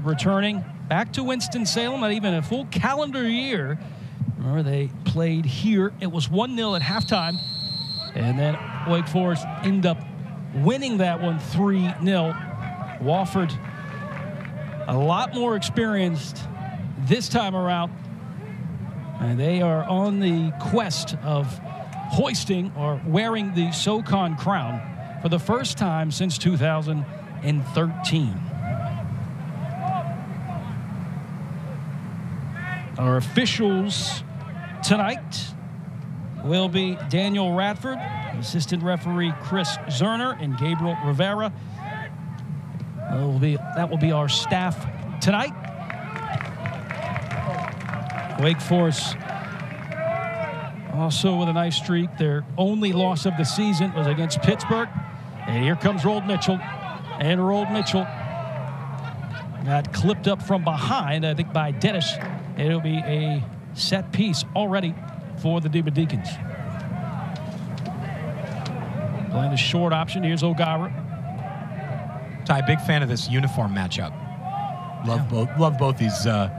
Returning back to Winston-Salem, not even a full calendar year. Remember, they played here. It was 1 0 at halftime. And then Wake Forest ended up winning that one 3 0. Wofford, a lot more experienced this time around. And they are on the quest of hoisting or wearing the SoCon crown for the first time since 2013. Our officials tonight will be Daniel Radford, assistant referee Chris Zerner, and Gabriel Rivera. That will be, that will be our staff tonight. Wake Forest also with a nice streak. Their only loss of the season was against Pittsburgh. And here comes Roald Mitchell. And Roald Mitchell got clipped up from behind, I think, by Dennis. It'll be a set piece already for the Demon Deacons. Playing the short option. Here's O'Gara. Ty, big fan of this uniform matchup. Love yeah. both. Love both these uh,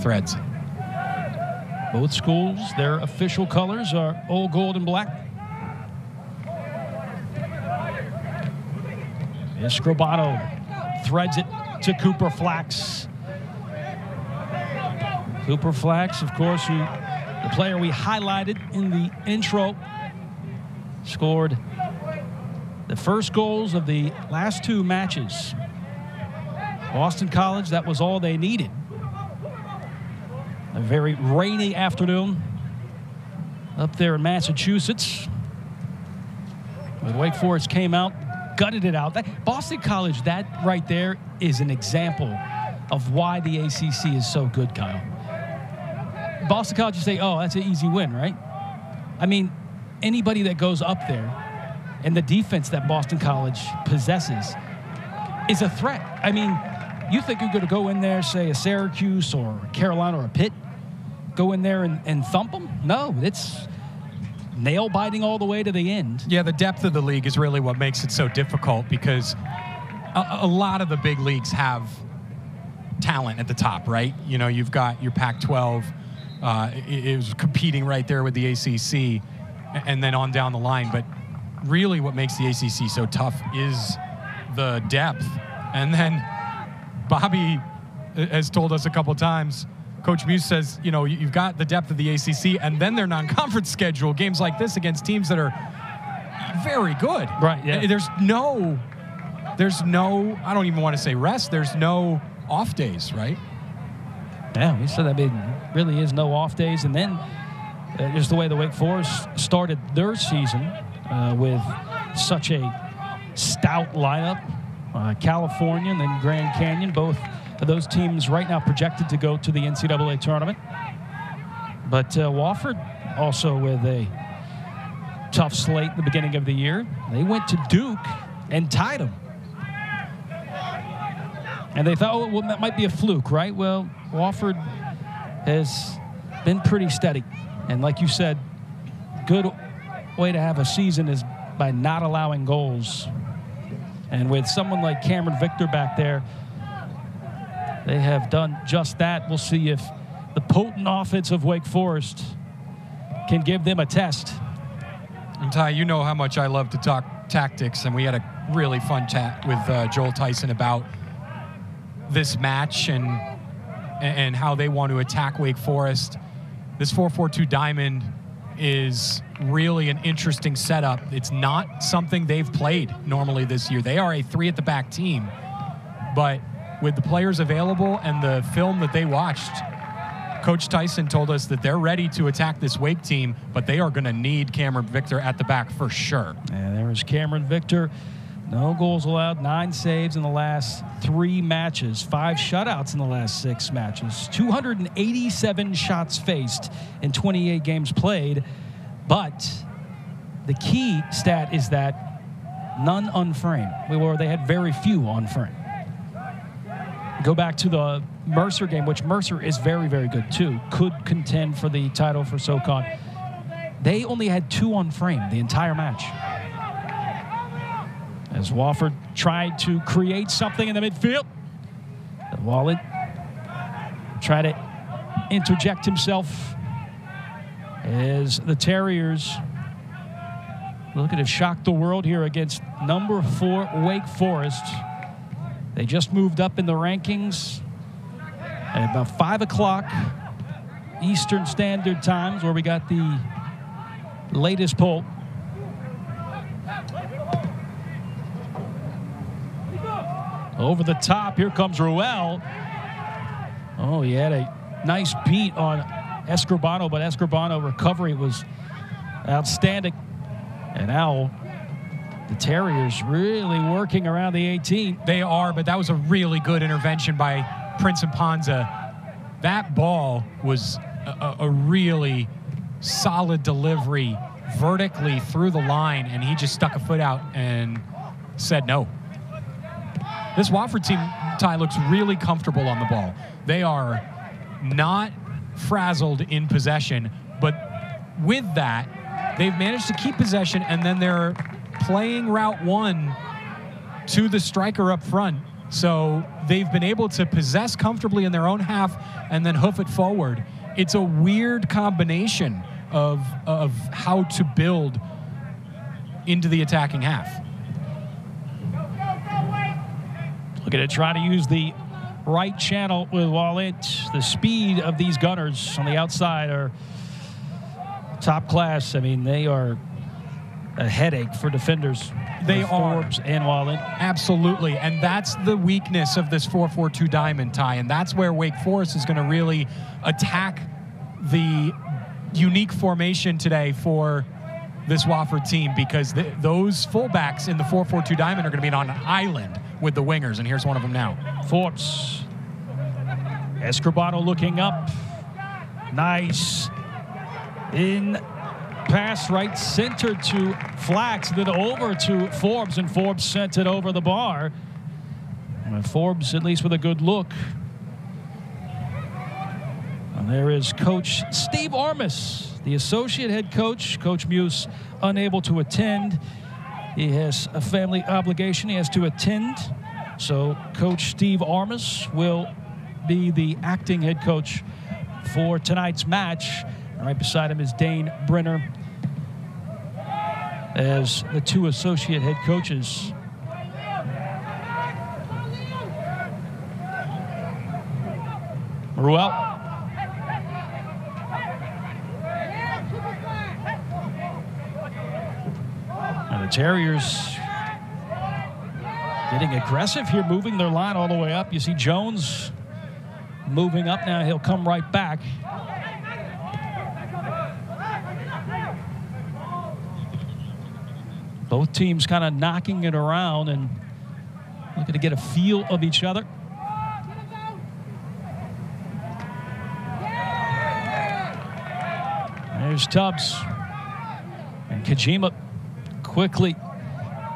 threads. Both schools, their official colors are old gold and black. Escribano threads it to Cooper Flax. Cooper Flax, of course, who the player we highlighted in the intro, scored the first goals of the last two matches. Boston College, that was all they needed. A very rainy afternoon up there in Massachusetts. But Wake Forest came out, gutted it out. That, Boston College, that right there is an example of why the ACC is so good, Kyle. Boston College, you say, oh, that's an easy win, right? I mean, anybody that goes up there and the defense that Boston College possesses is a threat. I mean, you think you're going to go in there, say a Syracuse or Carolina or a Pitt, go in there and, and thump them? No, it's nail biting all the way to the end. Yeah, the depth of the league is really what makes it so difficult because a, a lot of the big leagues have talent at the top, right? You know, you've got your Pac 12, uh, it, it was competing right there with the ACC and then on down the line. But really, what makes the ACC so tough is the depth. And then Bobby has told us a couple times Coach Muse says, you know, you've got the depth of the ACC, and then their non-conference schedule, games like this against teams that are very good. Right. Yeah. There's no, there's no. I don't even want to say rest. There's no off days, right? Yeah, we said that there really is no off days, and then uh, just the way the Wake Forest started their season uh, with such a stout lineup, uh, California and then Grand Canyon, both those teams right now projected to go to the NCAA tournament. But uh, Wofford also with a tough slate in the beginning of the year. They went to Duke and tied them. And they thought, oh, well, that might be a fluke, right? Well, Wofford has been pretty steady. And like you said, good way to have a season is by not allowing goals. And with someone like Cameron Victor back there, they have done just that. We'll see if the potent offense of Wake Forest can give them a test. And Ty, you know how much I love to talk tactics, and we had a really fun chat with uh, Joel Tyson about this match and and how they want to attack Wake Forest. This 4-4-2 diamond is really an interesting setup. It's not something they've played normally this year. They are a three at the back team, but with the players available and the film that they watched, Coach Tyson told us that they're ready to attack this Wake team, but they are going to need Cameron Victor at the back for sure. And there is Cameron Victor. No goals allowed, nine saves in the last three matches, five shutouts in the last six matches, 287 shots faced in 28 games played. But the key stat is that none unframed, where they had very few unframed. Go back to the Mercer game, which Mercer is very, very good too, could contend for the title for SoCon. They only had two on frame the entire match. As Wofford tried to create something in the midfield. Wallet tried to interject himself as the Terriers look at to shock the world here against number four Wake Forest. They just moved up in the rankings at about 5 o'clock Eastern Standard Times, where we got the latest poll. Over the top, here comes Ruel. Oh, he had a nice beat on Escribano, but Escribano recovery was outstanding. And now the Terriers really working around the 18. They are, but that was a really good intervention by Prince Amponsah. That ball was a, a really solid delivery vertically through the line, and he just stuck a foot out and said no. This Wofford team, Ty, looks really comfortable on the ball. They are not frazzled in possession, but with that, they've managed to keep possession, and then they're playing route one to the striker up front. So they've been able to possess comfortably in their own half and then hoof it forward. It's a weird combination of, of how to build into the attacking half. Looking to try to use the right channel with Wallet. The speed of these gunners on the outside are top class. I mean, they are a headache for defenders. They are. Forbes and Wallet. Absolutely. And that's the weakness of this 4-4-2 diamond tie. And that's where Wake Forest is going to really attack the unique formation today for this Wofford team because th those fullbacks in the 4-4-2 diamond are going to be on an island with the wingers. And here's one of them now. Forbes. Escribano looking up. Nice. In pass right center to Flax, then over to Forbes, and Forbes sent it over the bar. And Forbes, at least with a good look. And there is Coach Steve Armas, the associate head coach. Coach Muse unable to attend. He has a family obligation he has to attend. So Coach Steve Armas will be the acting head coach for tonight's match. Right beside him is Dane Brenner as the two associate head coaches. Ruel. The Terriers getting aggressive here, moving their line all the way up. You see Jones moving up now. He'll come right back. Both teams kind of knocking it around and looking to get a feel of each other. There's Tubbs. And Kijima quickly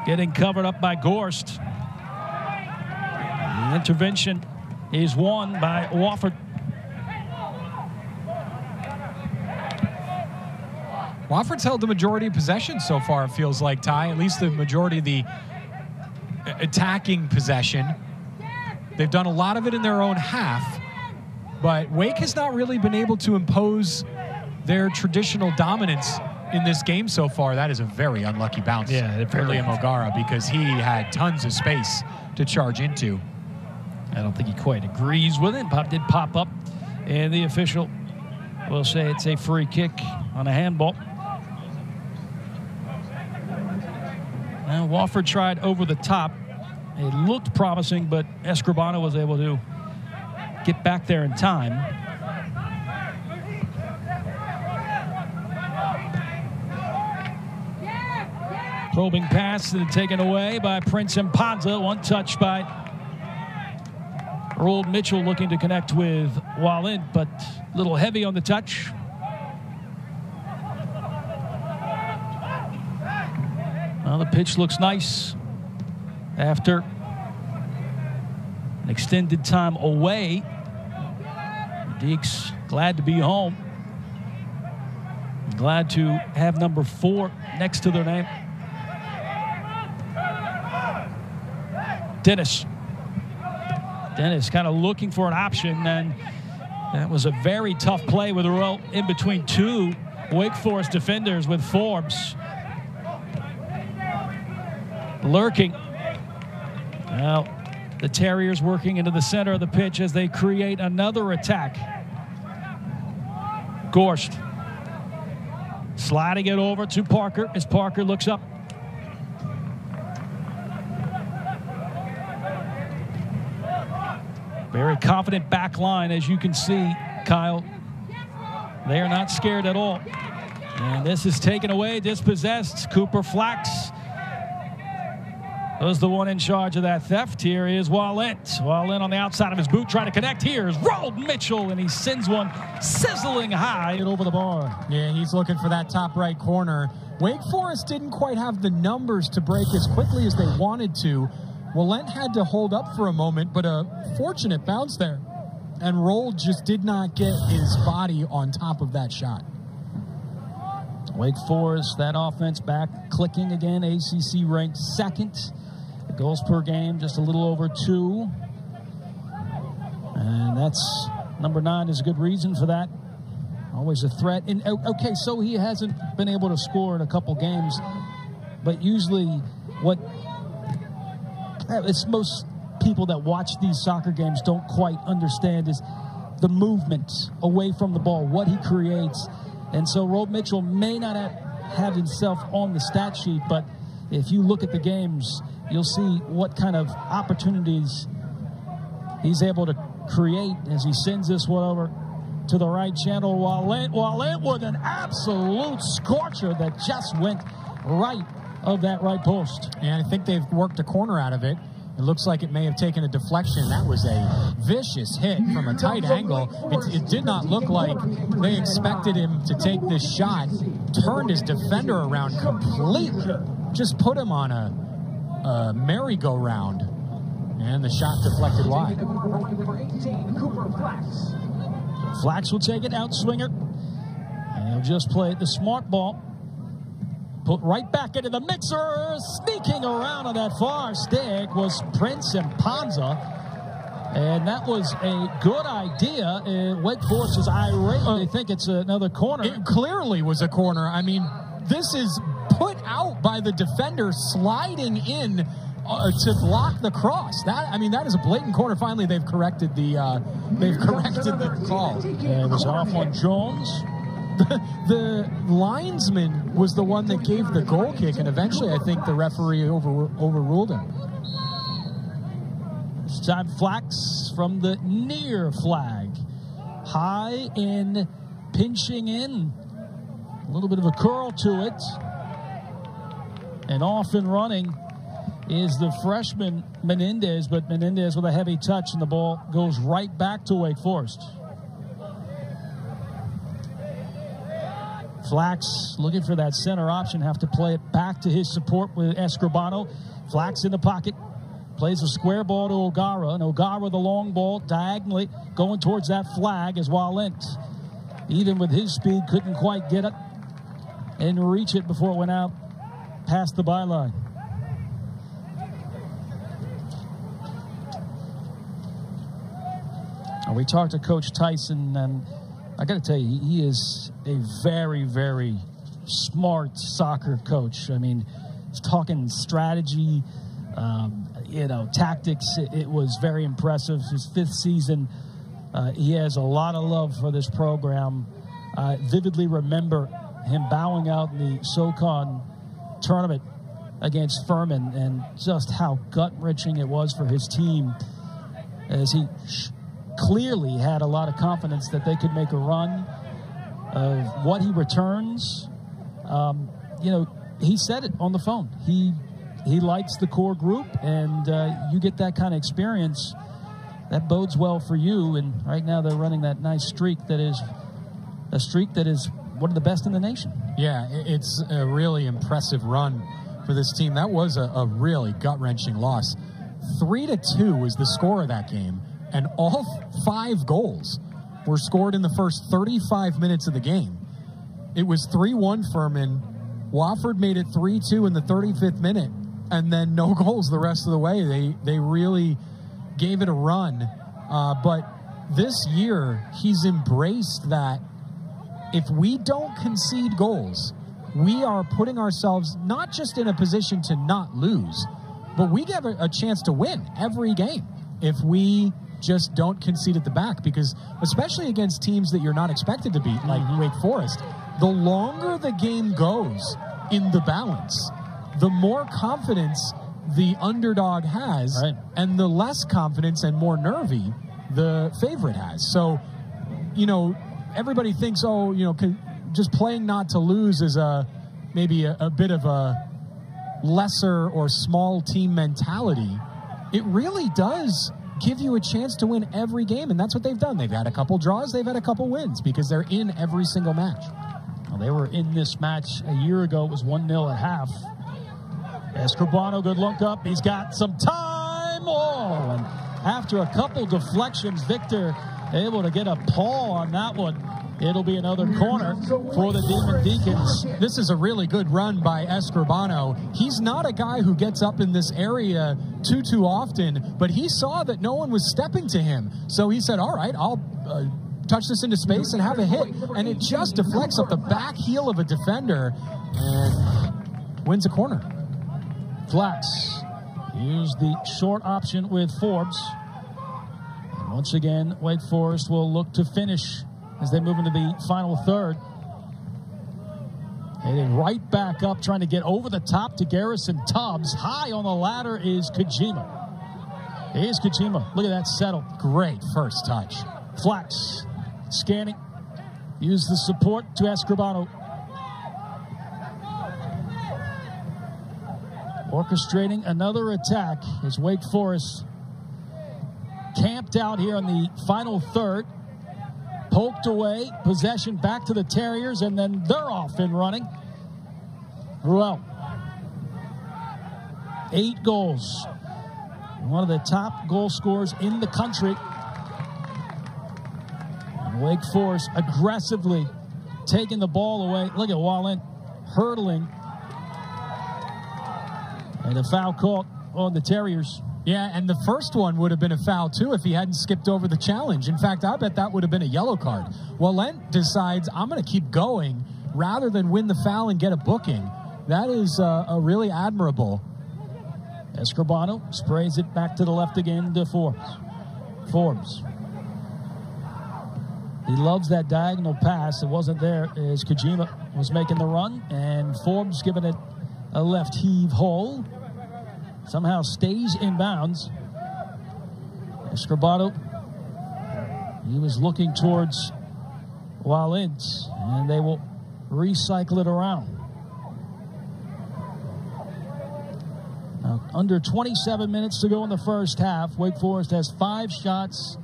getting covered up by Gorst. The intervention is won by Wofford. Wofford's held the majority of possession so far, it feels like, Ty. At least the majority of the attacking possession. They've done a lot of it in their own half, but Wake has not really been able to impose their traditional dominance in this game so far. That is a very unlucky bounce yeah, for Liam O'Gara because he had tons of space to charge into. I don't think he quite agrees with it. Pop did pop up, and the official will say it's a free kick on a handball. Now, Wofford tried over the top. It looked promising, but Escribano was able to get back there in time. Probing pass and taken away by Prince Amponsah. One touch by Earl Mitchell looking to connect with Wallen, but a little heavy on the touch. Well, the pitch looks nice after an extended time away. Deeks glad to be home. Glad to have number four next to their name. Dennis. Dennis kind of looking for an option, and that was a very tough play with a row in between two Wake Forest defenders with Forbes. Lurking. Well, the Terriers working into the center of the pitch as they create another attack. Gorst sliding it over to Parker as Parker looks up. Very confident back line, as you can see, Kyle. They are not scared at all. And this is taken away, dispossessed. Cooper Flax was the one in charge of that theft. Here is Wallet. Wallet on the outside of his boot trying to connect. Here's Roald Mitchell, and he sends one sizzling high and over the bar. Yeah, he's looking for that top right corner. Wake Forest didn't quite have the numbers to break as quickly as they wanted to. Wallet had to hold up for a moment, but a fortunate bounce there. And Roald just did not get his body on top of that shot. Wake Forest, that offense back clicking again. ACC ranked second. The goals per game, just a little over two. And that's number nine is a good reason for that. Always a threat. And okay, so he hasn't been able to score in a couple games, but usually what Uh, it's most people that watch these soccer games don't quite understand is the movement away from the ball, what he creates. And so Rob Mitchell may not have, himself on the stat sheet, but if you look at the games, you'll see what kind of opportunities he's able to create as he sends this one over to the right channel while it with an absolute scorcher that just went right of that right post. And I think they've worked a corner out of it. It looks like it may have taken a deflection. That was a vicious hit from a tight angle. It, it, did not look like they expected him to take this shot. Turned his defender around completely. Just put him on a, a merry-go-round. And the shot deflected wide. Flax will take it out, swinger. And he'll just play the smart ball. Put right back into the mixer. Sneaking around on that far stick was Prince and Panza. And that was a good idea. Uh, Wake Forest is irate. Uh, they think it's another corner. It clearly was a corner. I mean, this is put out by the defender sliding in uh, to block the cross. That I mean, that is a blatant corner. Finally, they've corrected the uh, they've corrected the call. Yeah, it was off on Jones. The, linesman was the one that gave the goal kick, and eventually, I think the referee over, overruled him. It's time Flax from the near flag, high in, pinching in, a little bit of a curl to it, and off and running is the freshman Menendez, but Menendez with a heavy touch, and the ball goes right back to Wake Forest. Flax looking for that center option, have to play it back to his support with Escribano. Flax in the pocket, plays a square ball to O'Gara, and O'Gara the long ball diagonally going towards that flag as Walent, even with his speed, couldn't quite get it and reach it before it went out past the byline. We talked to Coach Tyson, and I got to tell you, he is a very, very smart soccer coach. I mean, talking strategy, um, you know, tactics. It, it, was very impressive. His fifth season, uh, he has a lot of love for this program. I vividly remember him bowing out in the SoCon tournament against Furman and just how gut wrenching it was for his team as he clearly had a lot of confidence that they could make a run of what he returns. Um, you know, he said it on the phone. He he likes the core group, and uh, you get that kind of experience. That bodes well for you. And right now, they're running that nice streak that is a streak that is one of the best in the nation. Yeah, it's a really impressive run for this team. That was a, a really gut wrenching loss. Three to two was the score of that game and all five goals were scored in the first 35 minutes of the game. It was 3 1 Furman. Wofford made it 3 2 in the 35th minute, and then no goals the rest of the way. They, they really gave it a run. Uh, but this year, he's embraced that if we don't concede goals, we are putting ourselves not just in a position to not lose, but we get a, a chance to win every game if we just don't concede at the back. Because, especially against teams that you're not expected to beat, like mm-hmm. Wake Forest, the longer the game goes in the balance, the more confidence the underdog has, Right. and the less confidence and more nervy the favorite has. So, you know, everybody thinks, oh, you know, just playing not to lose is a maybe a, a bit of a lesser or small team mentality. It really does give you a chance to win every game, and that's what they've done. They've had a couple draws, they've had a couple wins because they're in every single match. Well, they were in this match a year ago. It was 1 0 at half. Escribano, good look up. He's got some time. Oh, and after a couple deflections, Victor able to get a paw on that one. It'll be another corner for the Demon Deacons. This is a really good run by Escribano. He's not a guy who gets up in this area too, too often, but he saw that no one was stepping to him. So he said, All right, I'll uh, touch this into space and have a hit. And it just deflects up the back heel of a defender and wins a corner. Flax use the short option with Forbes. And once again, Wake Forest will look to finish as they move into the final third. Heading right back up, trying to get over the top to Garrison Tubbs. High on the ladder is Kijima. Here's Kijima. Look at that settle. Great first touch. Flax. scanning. Use the support to Escribano. Orchestrating another attack as Wake Forest camped out here on the final third. Poked away, possession back to the Terriers, and then they're off and running. Ruel. Eight goals. One of the top goal scorers in the country. Wake Forest aggressively taking the ball away. Look at Wallen hurdling. And a foul call on the Terriers. Yeah, and the first one would have been a foul too if he hadn't skipped over the challenge. In fact, I bet that would have been a yellow card. Well, Lent decides I'm going to keep going rather than win the foul and get a booking. That is uh, a really admirable. Escribano sprays it back to the left again to Forbes. Forbes. He loves that diagonal pass. It wasn't there as Kijima was making the run, and Forbes giving it a left heave hole. Somehow stays in bounds. Escribano, he was looking towards Walins, and they will recycle it around. Now, under 27 minutes to go in the first half. Wake Forest has five shots.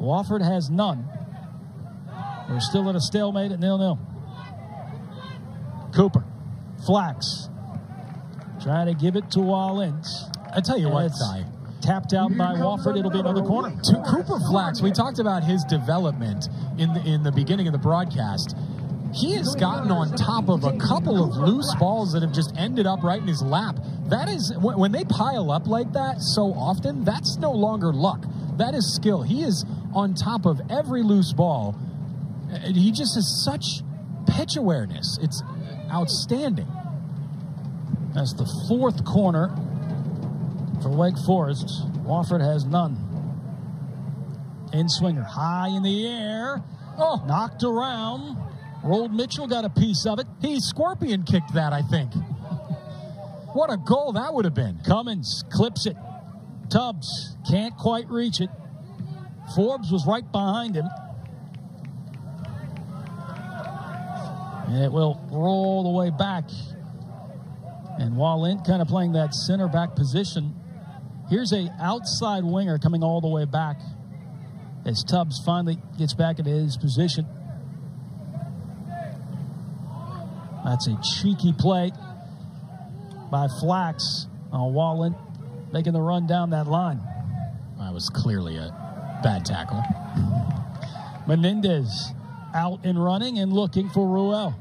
Wofford has none. We're still at a stalemate at nil-nil. Cooper, Flax, trying to give it to Wallins. I tell you And what, it's Ty. tapped out by Wofford. It'll be another corner. To Cooper Flax, we talked about his development in the, in the beginning of the broadcast. He has gotten on top of a couple of loose balls that have just ended up right in his lap. That is, when when they pile up like that so often, that's no longer luck. That is skill. He is on top of every loose ball. Uh, he just has such pitch awareness. It's outstanding. That's the fourth corner for Wake Forest. Wofford has none. In swinger, high in the air. Oh, Knocked around. Roald Mitchell got a piece of it. he scorpion kicked that, I think. What a goal that would have been. Cummins clips it. Tubbs can't quite reach it. Forbes was right behind him. And it will roll the way back. And Wallin kind of playing that center back position. Here's a outside winger coming all the way back as Tubbs finally gets back into his position. That's a cheeky play by Flax on Wallen, making the run down that line. That was clearly a bad tackle. Menendez out and running and looking for Ruel.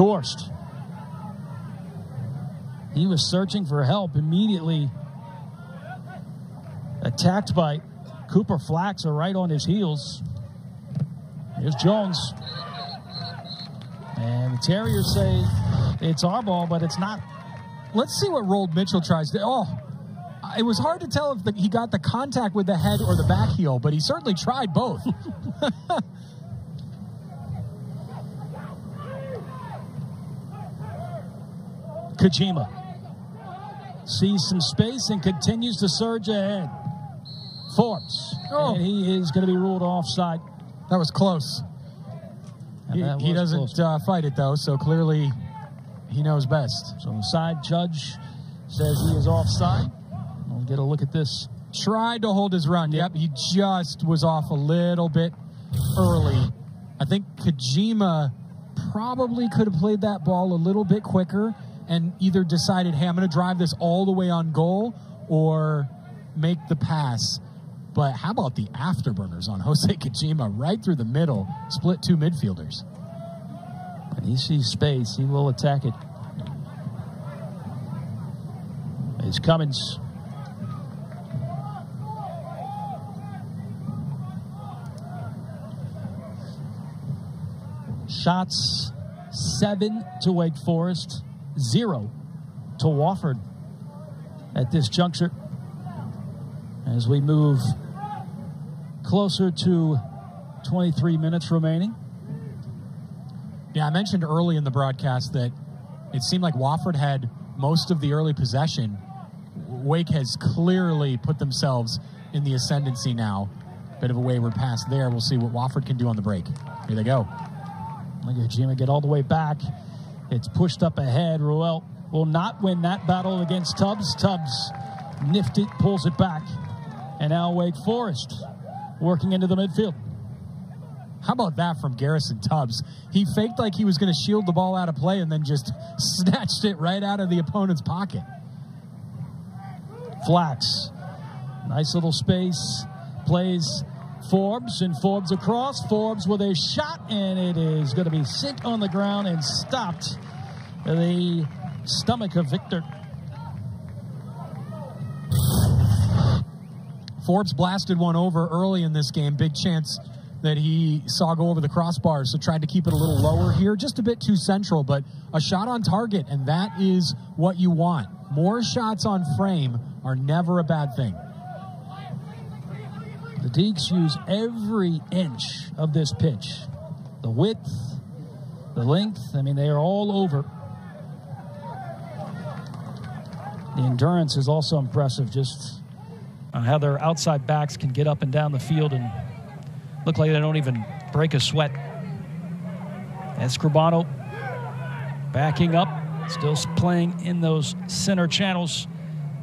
Gorst. he was searching for help immediately. Attacked by Cooper Flax are right on his heels. Here's Jones. And the Terriers say it's our ball, but it's not. Let's see what Roald Mitchell tries to. Oh, it was hard to tell if the, he got the contact with the head or the back heel, but he certainly tried both. Kijima sees some space and continues to surge ahead. Forbes. Oh. And he is going to be ruled offside. That was close. He, was he, doesn't uh, fight it, though, so clearly he knows best. So the side judge says he is offside. We'll get a look at this. Tried to hold his run. Yep, he just was off a little bit early. I think Kijima probably could have played that ball a little bit quicker and either decided, hey, I'm going to drive this all the way on goal or make the pass. But how about the afterburners on Hosei Kijima right through the middle, split two midfielders? And he sees space, he will attack it. It's Cummins. Shots seven to Wake Forest, zero to Wofford at this juncture. As we move closer to 23 minutes remaining. Yeah, I mentioned early in the broadcast that it seemed like Wofford had most of the early possession. Wake has clearly put themselves in the ascendancy now. Bit of a wayward pass there. We'll see what Wofford can do on the break. Here they go. Look at Jima get all the way back. It's pushed up ahead. Ruel will not win that battle against Tubbs. Tubbs nifty pulls it back. And now Wake Forest working into the midfield. How about that from Garrison Tubbs? He faked like he was going to shield the ball out of play and then just snatched it right out of the opponent's pocket. Flax. Nice little space. Plays Forbes and Forbes across. Forbes with a shot, and it is going to be sent on the ground and stopped the stomach of Victor. Forbes blasted one over early in this game. Big chance that he saw go over the crossbar, so tried to keep it a little lower here, just a bit too central, but a shot on target, and that is what you want. More shots on frame are never a bad thing. The Deeks use every inch of this pitch. The width, the length, I mean, they are all over. The endurance is also impressive, just how their outside backs can get up and down the field and look like they don't even break a sweat. Escribano backing up, still playing in those center channels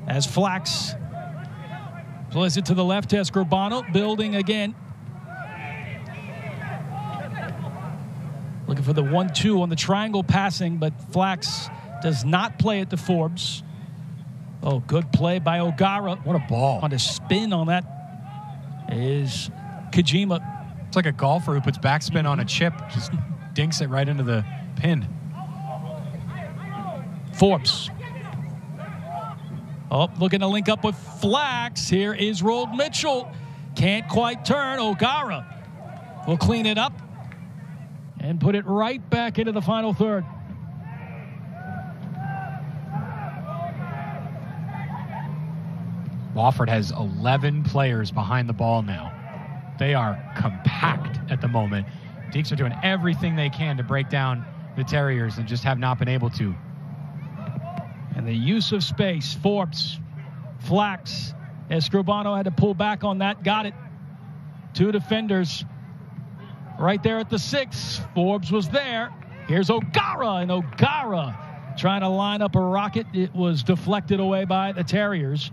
as Flax plays it to the left. Escribano building again. Looking for the one-two on the triangle passing, but Flax does not play it to Forbes. Oh, good play by O'Gara. What a ball. On a spin on that is Kijima. It's like a golfer who puts backspin on a chip, just dinks it right into the pin. Forbes. Oh, looking to link up with Flax. Here is Roald Mitchell. Can't quite turn. O'Gara will clean it up and put it right back into the final third. Wofford has 11 players behind the ball now. They are compact at the moment. Deeks are doing everything they can to break down the Terriers and just have not been able to. The use of space, Forbes, Flax, Escribano had to pull back on that, got it. Two defenders right there at the six. Forbes was there. Here's O'Gara, and O'Gara trying to line up a rocket. It was deflected away by the Terriers.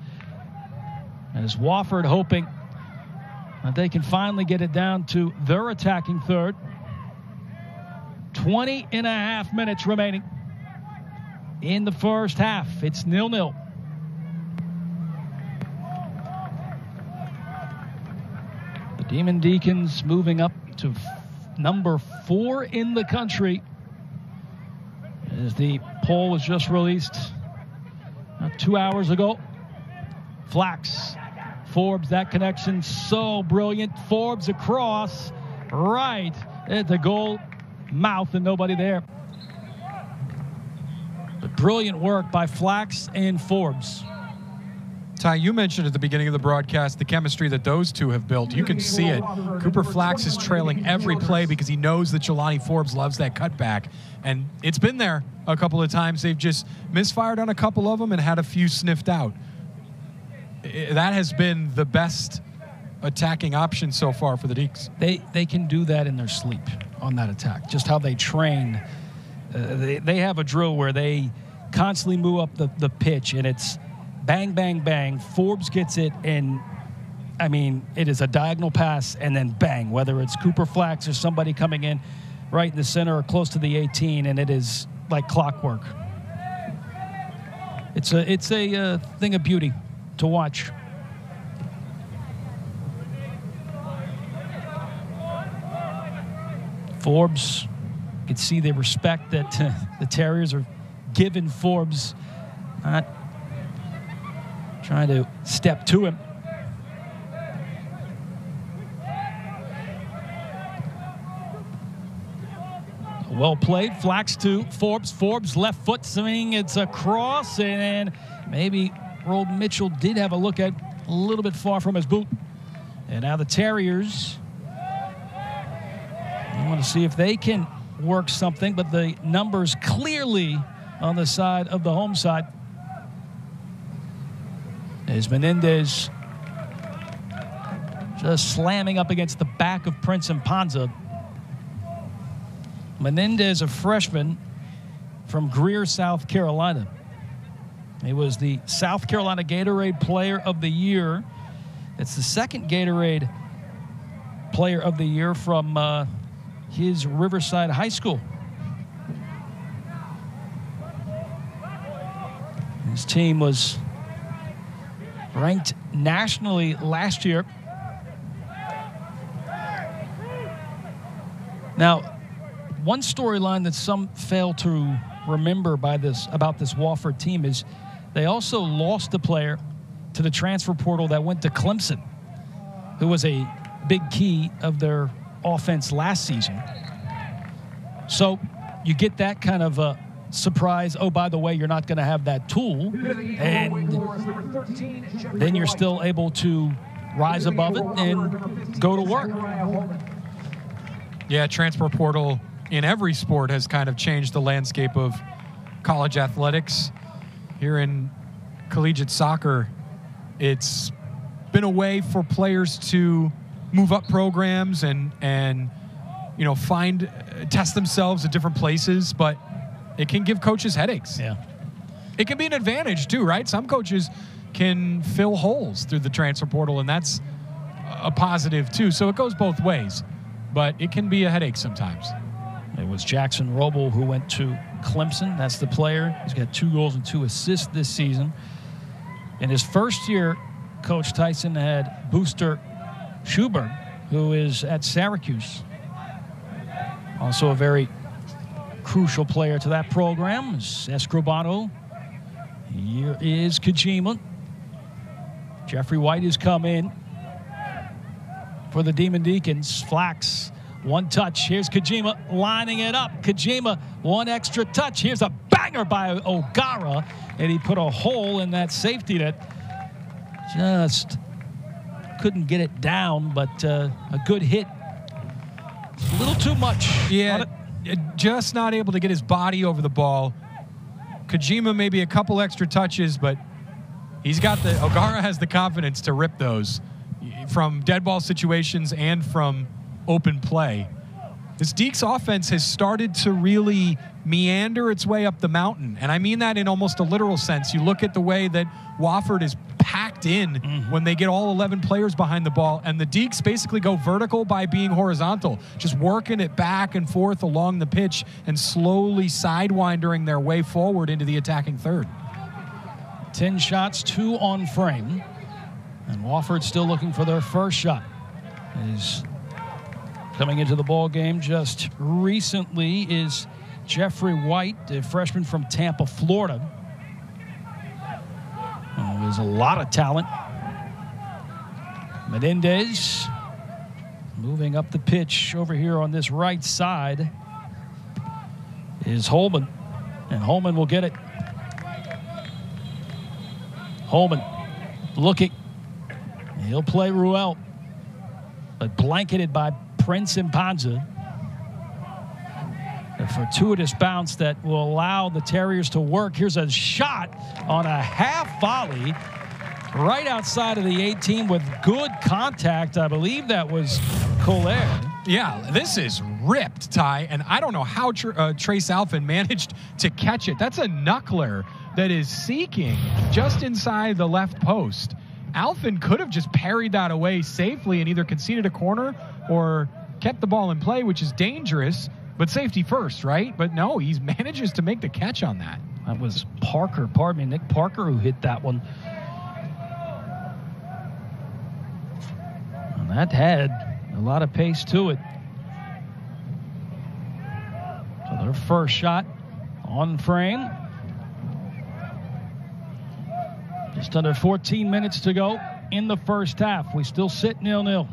As Wofford hoping that they can finally get it down to their attacking third. 20 and a half minutes remaining in the first half. It's nil nil. The Demon Deacons moving up to number four in the country as the poll was just released two hours ago. Flax, Forbes, that connection so brilliant. Forbes across, right at the goal mouth, and nobody there. But brilliant work by Flax and Forbes. Ty, you mentioned at the beginning of the broadcast the chemistry that those two have built. You can see it. Cooper Flax is trailing every play because he knows that Jahlane Forbes loves that cutback. And it's been there a couple of times. They've just misfired on a couple of them and had a few sniffed out. That has been the best attacking option so far for the Deeks. They, they can do that in their sleep on that attack, just how they train. Uh, they, they have a drill where they constantly move up the, the pitch, and it's bang, bang, bang. Forbes gets it, and I mean, it is a diagonal pass, and then bang, whether it's Cooper Flax or somebody coming in right in the center or close to the 18, and it is like clockwork. It's a, it's a uh, thing of beauty to watch. Forbes you can see the respect that uh, the Terriers are giving Forbes, not trying to step to him. Well played. Flax to Forbes. Forbes left foot swing. It's a cross, and maybe Roald Mitchell did have a look at a little bit far from his boot. And now the Terriers. I want to see if they can work something, but the numbers clearly on the side of the home side. As Menendez just slamming up against the back of Prince Amponsah. Menendez, a freshman from Greer, South Carolina. He was the South Carolina Gatorade Player of the Year. It's the second Gatorade Player of the Year from uh, his Riverside High School. His team was ranked nationally last year. Now, one storyline that some fail to remember by this about this Wofford team is they also lost a player to the transfer portal that went to Clemson, who was a big key of their offense last season. So you get that kind of a surprise. Oh, by the way, you're not going to have that tool. And then you're still able to rise above it and go to work. Yeah, transfer portal in every sport has kind of changed the landscape of college athletics. Here in collegiate soccer, it's been a way for players to move up programs and and you know find test themselves at different places, but it can give coaches headaches. Yeah. It can be an advantage too, right? Some coaches can fill holes through the transfer portal, and that's a positive too. So it goes both ways, but it can be a headache sometimes. It was Jackson Roble who went to Clemson. That's the player. He's got two goals and two assists this season. In his first year, Coach Tyson had Buster Sjoberg, who is at Syracuse. Also a very crucial player to that program is. Here is Kijima. Jeffrey White has come in for the Demon Deacons. Flax, one touch. Here's Kijima lining it up. Kijima, one extra touch. Here's a banger by O'Gara, and he put a hole in that safety net. Just couldn't get it down, but uh, a good hit. A little too much. Yeah, just not able to get his body over the ball. Kijima maybe a couple extra touches, but he's got the O'Gara has the confidence to rip those from dead ball situations and from open play. This Deeks offense has started to really meander its way up the mountain. And I mean that in almost a literal sense. You look at the way that Wofford is packed in mm-hmm. when they get all 11 players behind the ball. And the Deeks basically go vertical by being horizontal, just working it back and forth along the pitch and slowly sidewinding their way forward into the attacking third. 10 shots, two on frame. And Wofford still looking for their first shot. Is coming into the ball game just recently is Jeffrey White, a freshman from Tampa, Florida. Oh, there's a lot of talent. Menendez moving up the pitch over here on this right side is Holman. And Holman will get it. Holman looking. He'll play Ruel, but blanketed by Prince Amponsah. A fortuitous bounce that will allow the Terriers to work. Here's a shot on a half volley right outside of the 18 with good contact. I believe that was Collier. Yeah, this is ripped, Ty, and I don't know how tr uh, Trace Alphin managed to catch it. That's a knuckler that is seeking just inside the left post. Alphin could have just parried that away safely and either conceded a corner or kept the ball in play, which is dangerous, but safety first, right? But no, he manages to make the catch on that. That was Parker, pardon me, Nick Parker who hit that one. And that had a lot of pace to it. So their first shot on frame. Just under 14 minutes to go in the first half. We still sit nil-nil.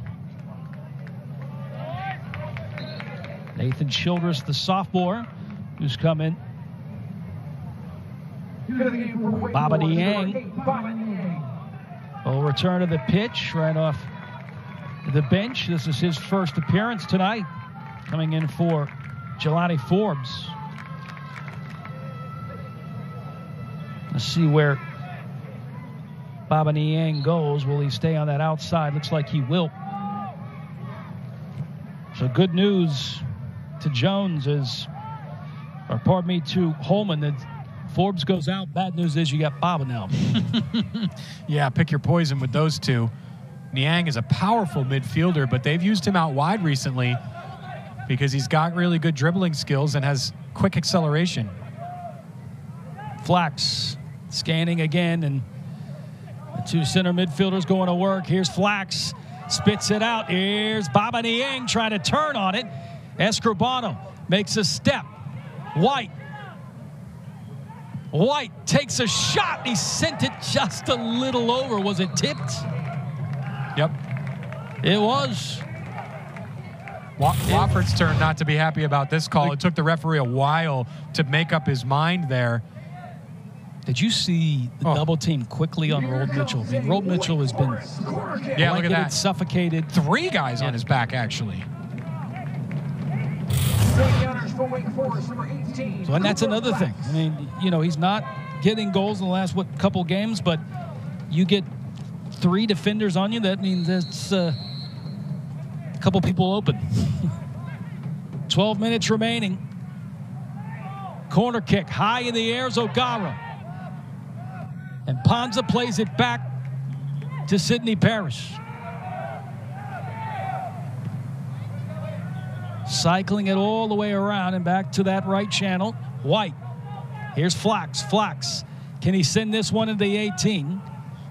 Nathan Childress, the sophomore, who's come in. Baba Niang will return to the pitch right off the bench. This is his first appearance tonight, coming in for Jahlane Forbes. Let's see where Baba Niang goes. Will he stay on that outside? Looks like he will. So good news to Jones is, or pardon me, to Holman that Forbes goes out. Bad news is you got Baba now. yeah, pick your poison with those two. Niang is a powerful midfielder, but they've used him out wide recently because he's got really good dribbling skills and has quick acceleration. Flax scanning again, and the two center midfielders going to work. Here's Flax, spits it out. Here's Baba Niang trying to turn on it. Escribano makes a step. White. White takes a shot. He sent it just a little over. Was it tipped? Yep. It was. Wa Wofford's turn not to be happy about this call. It took the referee a while to make up his mind there. Did you see the oh. double team quickly on Roald Mitchell? I mean, Roald Mitchell has been yeah, look at that. suffocated. Three guys on his back, actually. So, and that's another thing. I mean, you know, he's not getting goals in the last what couple games, but you get three defenders on you. That means it's uh, a couple people open. 12 minutes remaining. Corner kick high in the air is O'Gara. Amponsah plays it back to Sidney Parrish. Cycling it all the way around and back to that right channel. White. Here's Flax. Flax. Can he send this one into the 18?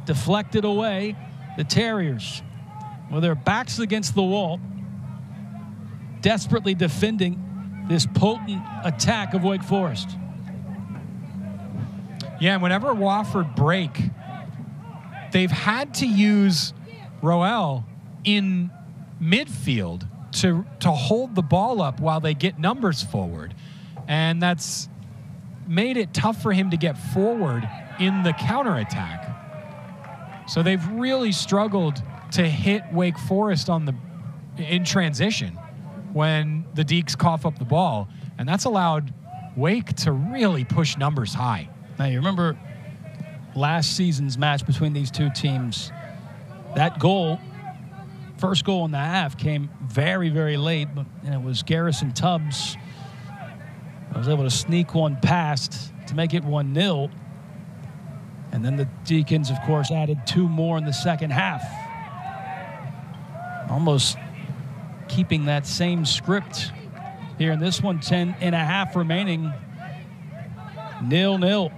Deflected away. The Terriers, with their backs against the wall, desperately defending this potent attack of Wake Forest. Yeah, and whenever Wofford break, they've had to use Roel in midfield to to hold the ball up while they get numbers forward. And that's made it tough for him to get forward in the counterattack. So they've really struggled to hit Wake Forest on the in transition when the Deeks cough up the ball, and that's allowed Wake to really push numbers high. Now you remember last season's match between these two teams. That goal, first goal in the half, came very, very late, and it was Garrison Tubbs. I was able to sneak one past to make it 1 0. And then the Deacons, of course, added two more in the second half. Almost keeping that same script here in this one, 10 and a half remaining. Nil nil.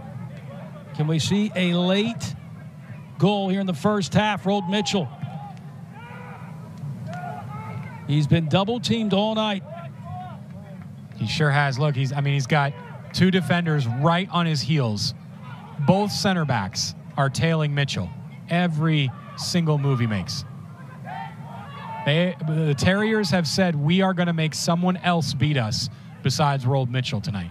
Can we see a late goal here in the first half? Roald Mitchell. He's been double teamed all night. He sure has. Look, he's I mean, he's got two defenders right on his heels both center backs. are tailing Mitchell. Every single move he makes. They, the Terriers have said we are going to make someone else beat us besides Roald Mitchell tonight.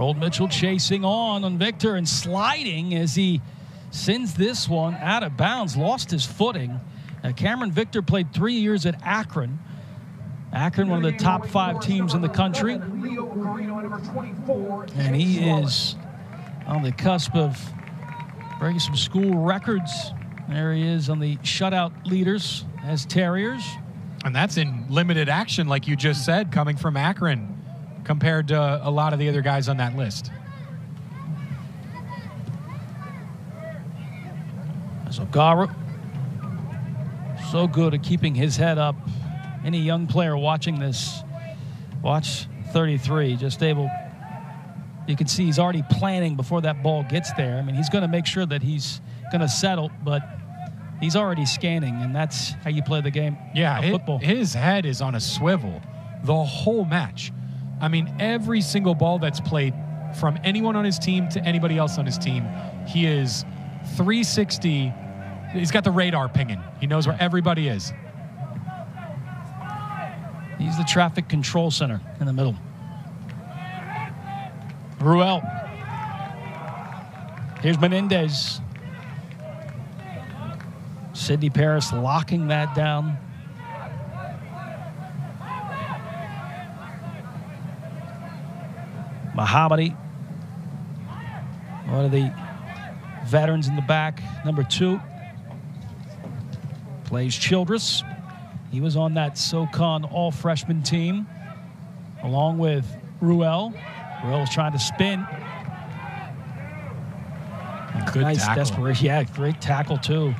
Roald Mitchell chasing on on Victor and sliding as he sends this one out of bounds, lost his footing. Uh, Cameron Victor played three years at Akron. Akron, one of the top five teams in the country. And he is on the cusp of breaking some school records. There he is on the shutout leaders as Terriers. And that's in limited action, like you just said, coming from Akron compared to a lot of the other guys on that list. So Gara, so good at keeping his head up. Any young player watching this, watch 33, just able. You can see he's already planning before that ball gets there. I mean, he's going to make sure that he's going to settle, but he's already scanning, and that's how you play the game. Yeah, football. his head is on a swivel the whole match. I mean, every single ball that's played from anyone on his team to anybody else on his team, he is 360. He's got the radar pinging. He knows where everybody is. He's the traffic control center in the middle. Ruel. Here's Menendez. Sydney Paris locking that down. Mohammadi. One of the veterans in the back, number two. Plays Childress. He was on that SoCon all freshman team along with Ruel. Ruel's trying to spin. Good nice tackle. desperation. Yeah, great tackle too.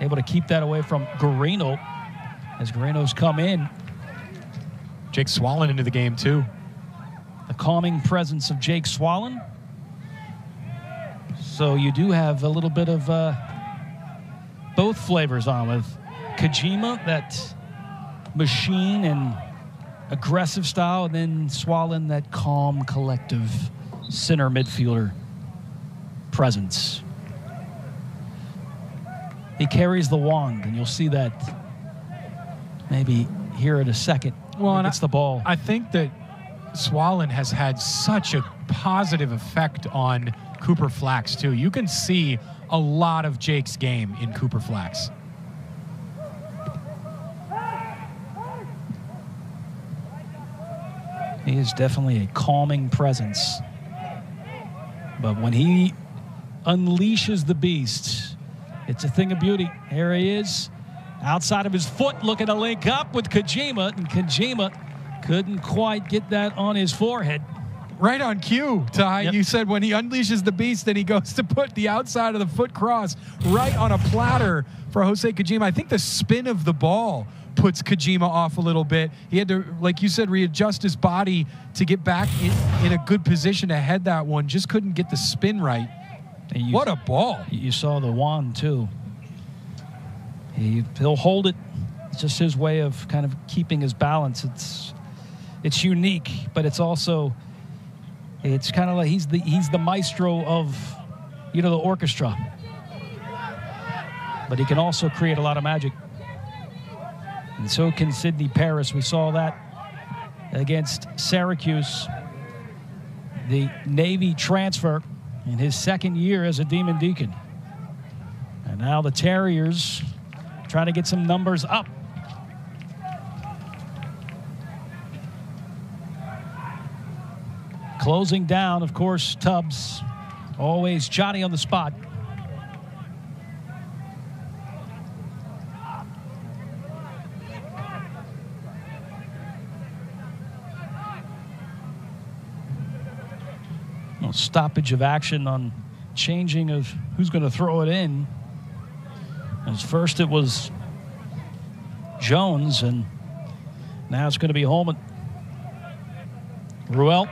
Able to keep that away from Garino as Garino's come in. Jake Swallen into the game, too. The calming presence of Jake Swallen. So you do have a little bit of uh, both flavors on with Kijima, that machine and aggressive style, and then Swallen, that calm, collective center midfielder presence. He carries the wand, and you'll see that maybe here in a second. Well, and it's the ball. I think that Swallen has had such a positive effect on Cooper Flax, too. You can see a lot of Jake's game in Cooper Flax. He is definitely a calming presence. But when he unleashes the beast, it's a thing of beauty. Here he is, outside of his foot, looking to link up with Kijima, and Kijima couldn't quite get that on his forehead. Right on cue, Ty. Yep. You said when he unleashes the beast, then he goes to put the outside of the foot cross right on a platter for Hosei Kijima. I think the spin of the ball puts Kijima off a little bit. He had to, like you said, readjust his body to get back in, in a good position to head that one. Just couldn't get the spin right. And you- What a ball. You saw the wand too. He he'll hold it. It's just his way of kind of keeping his balance. It's it's unique, but it's also it's kind of like he's the he's the maestro of you know the orchestra. But he can also create a lot of magic. And so can Sidney Paris. We saw that against Syracuse. The Navy transfer in his second year as a Demon Deacon. And now the Terriers trying to get some numbers up. Closing down, of course, Tubbs. Always Johnny on the spot. Well, stoppage of action on changing of who's going to throw it in. As first it was Jones, and now it's going to be Holman. Ruel.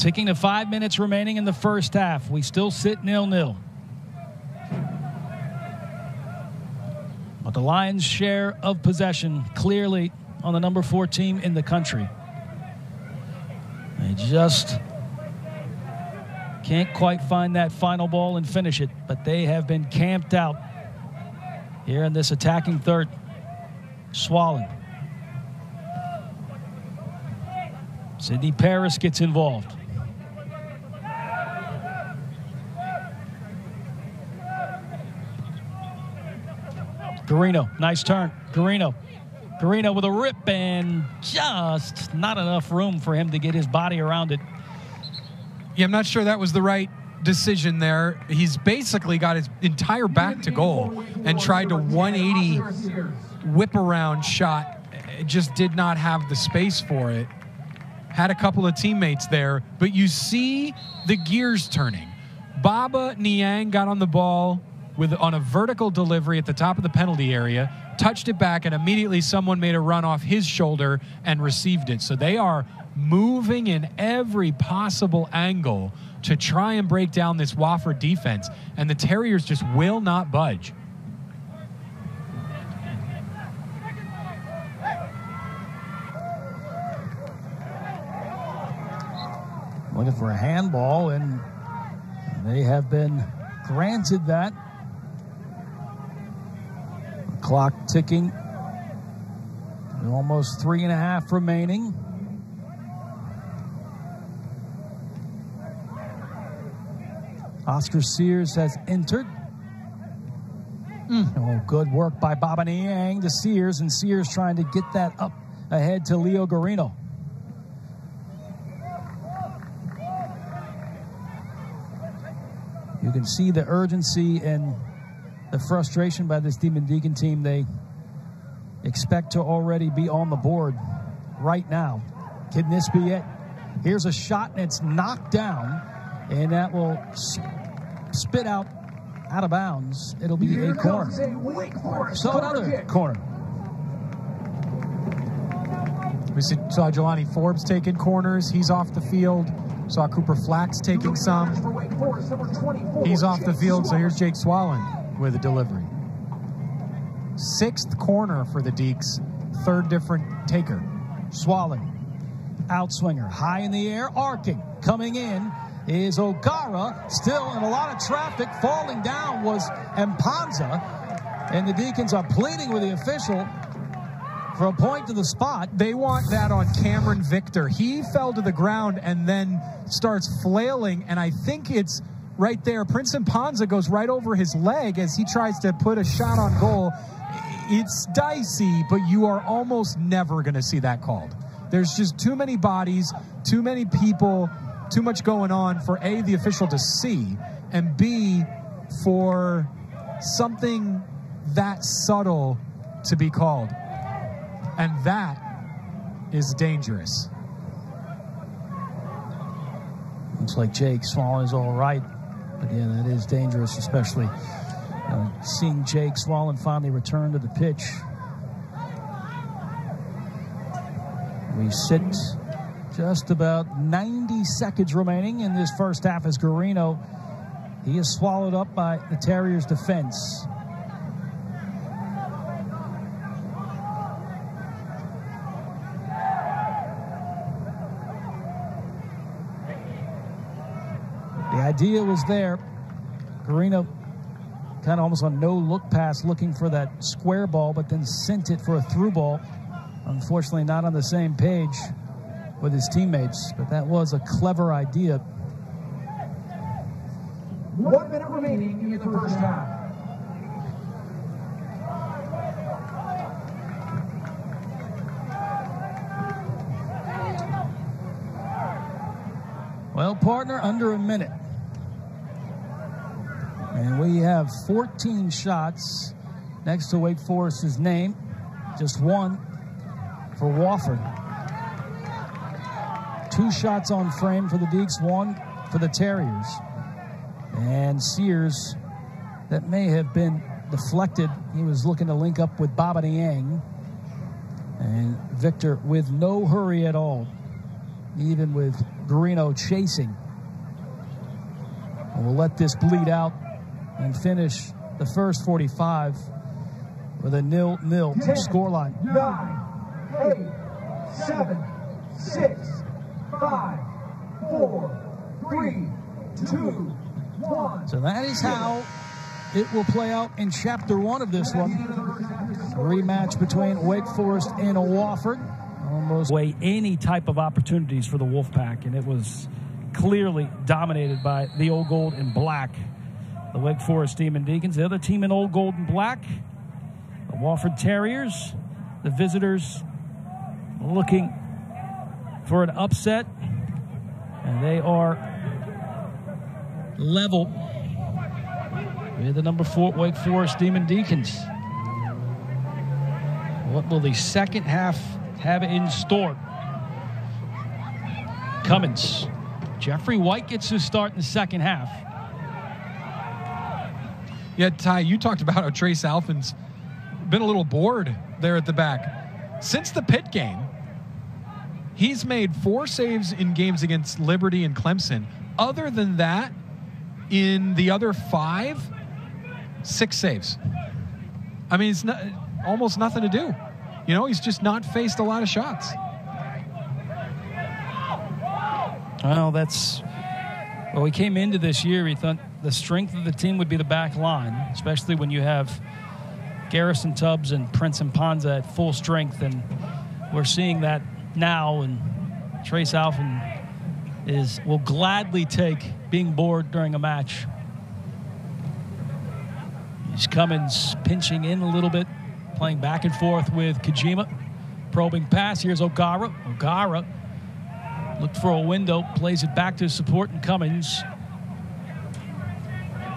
Ticking to five minutes remaining in the first half. We still sit nil nil. But the Lions' share of possession clearly on the number four team in the country. They just can't quite find that final ball and finish it, but they have been camped out here in this attacking third. Swallen. Sydney Paris gets involved. Garino, nice turn. Garino. Garino with a rip and just not enough room for him to get his body around it. Yeah, I'm not sure that was the right decision there. He's basically got his entire back to goal and tried to 180 whip around shot. It just did not have the space for it. Had a couple of teammates there, but you see the gears turning. Baba Niang got on the ball with on a vertical delivery at the top of the penalty area, touched it back, and immediately someone made a run off his shoulder and received it. So they are moving in every possible angle to try and break down this Wofford defense, and the Terriers just will not budge. Looking for a handball, and they have been granted that. Clock ticking. Almost three and a half remaining. Oscar Sears has entered. Mm. Oh, good work by Baba Niang to Sears, and Sears trying to get that up ahead to Leo Garino. You can see the urgency and the frustration by this Demon Deacon team. They expect to already be on the board right now. Can this be it? Here's a shot, and it's knocked down, and that will spit out out of bounds. It'll be Here a corner. A so another kick. corner. We saw Jahlane Forbes taking corners. He's off the field. Saw Cooper Flax taking some. He's off the field, so here's Jake Swallen with a delivery. Sixth corner for the Deeks, third different taker. Swallen, outswinger, high in the air, arcing, coming in is O'Gara, still in a lot of traffic. Falling down was Amponsah, and the Deacons are pleading with the official for a point to the spot. They want that on Cameron Victor. He fell to the ground and then starts flailing, and I think it's right there. Prince Amponsah goes right over his leg as he tries to put a shot on goal. It's dicey, but you are almost never going to see that called. There's just too many bodies, too many people, too much going on for A, the official to see, and B, for something that subtle to be called. And that is dangerous. Looks like Jake Swallen is all right. But yeah, that is dangerous, especially uh, seeing Jake Swallen finally return to the pitch. We sit just about 90 seconds remaining in this first half as Garino. He is swallowed up by the Terriers' defense. Idea was there. Garino kind of almost on no look pass looking for that square ball, but then sent it for a through ball. Unfortunately, not on the same page with his teammates, but that was a clever idea. One minute remaining in the first half. Well, partner, under a minute. And we have 14 shots next to Wake Forest's name. Just one for Wofford. Two shots on frame for the Deeks, one for the Terriers. And Sears, that may have been deflected. He was looking to link up with Baba Niang. And Victor with no hurry at all, even with Garino chasing. And we'll let this bleed out and finish the first 45. with a nil-nil scoreline. Nine, eight, seven, six, five, four, three, two, one. So that is how it will play out in chapter one of this one. Rematch between Wake Forest and Wofford. Almost way any type of opportunities for the Wolfpack, and it was clearly dominated by the old gold and black. The Wake Forest Demon Deacons, the other team in old gold and black, the Wofford Terriers, the visitors looking for an upset, and they are level with the number four Wake Forest Demon Deacons. What will the second half have in store? Cummins. Jeffrey White gets his start in the second half. Yeah, Ty, you talked about how Trace Alphin's been a little bored there at the back. Since the pit game, he's made four saves in games against Liberty and Clemson. Other than that, in the other five, six saves. I mean, it's not, almost nothing to do. You know, he's just not faced a lot of shots. Well, that's. Well, we came into this year, we thought the strength of the team would be the back line, especially when you have Garrison Tubbs and Prince Amponsah at full strength. And we're seeing that now. And Trace Alphin is will gladly take being bored during a match. He's Cummins pinching in a little bit, playing back and forth with Kijima. Probing pass. Here's O'Gara. O'Gara looked for a window, plays it back to support and Cummins.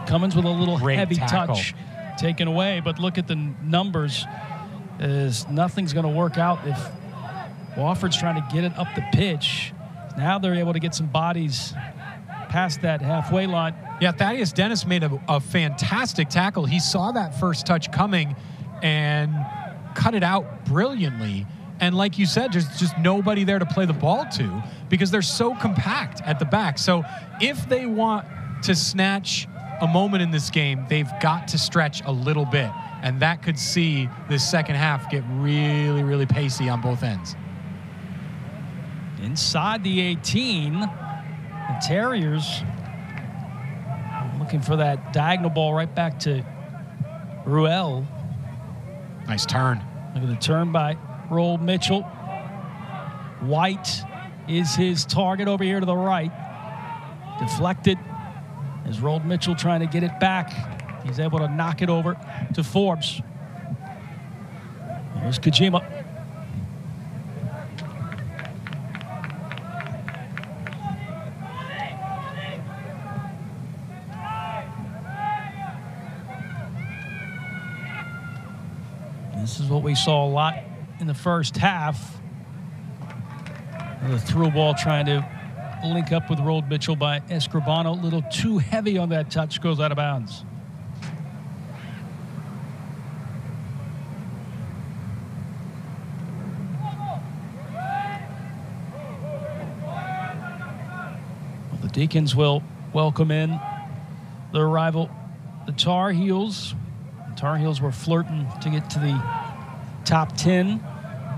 Cummins with a little Great heavy tackle. touch taken away, but look at the numbers. Is nothing's going to work out if Wofford's trying to get it up the pitch. Now they're able to get some bodies past that halfway line. Yeah, Thaddeus Dennis made a, a fantastic tackle. He saw that first touch coming and cut it out brilliantly. And like you said, there's just nobody there to play the ball to because they're so compact at the back. So if they want to snatch a moment in this game, they've got to stretch a little bit. And that could see this second half get really, really pacey on both ends. Inside the 18, the Terriers looking for that diagonal ball right back to Ruel. Nice turn. Look at the turn by Roald Mitchell. White is his target over here to the right. Deflected as Roald Mitchell trying to get it back. He's able to knock it over to Forbes. There's Kijima. This is what we saw a lot in the first half. The through ball trying to link up with Roald Mitchell by Escribano. A little too heavy on that touch, goes out of bounds. Well, the Deacons will welcome in their rival, the Tar Heels. The Tar Heels were flirting to get to the top 10,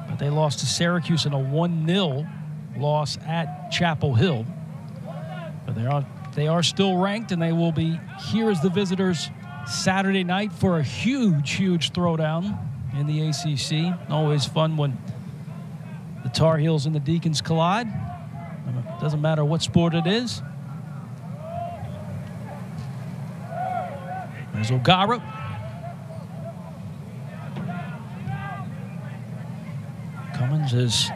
but they lost to Syracuse in a 1 0 loss at Chapel Hill. But they are, they are still ranked, and they will be here as the visitors Saturday night for a huge, huge throwdown in the ACC. Always fun when the Tar Heels and the Deacons collide. Doesn't matter what sport it is. There's O'Gara. Cummins has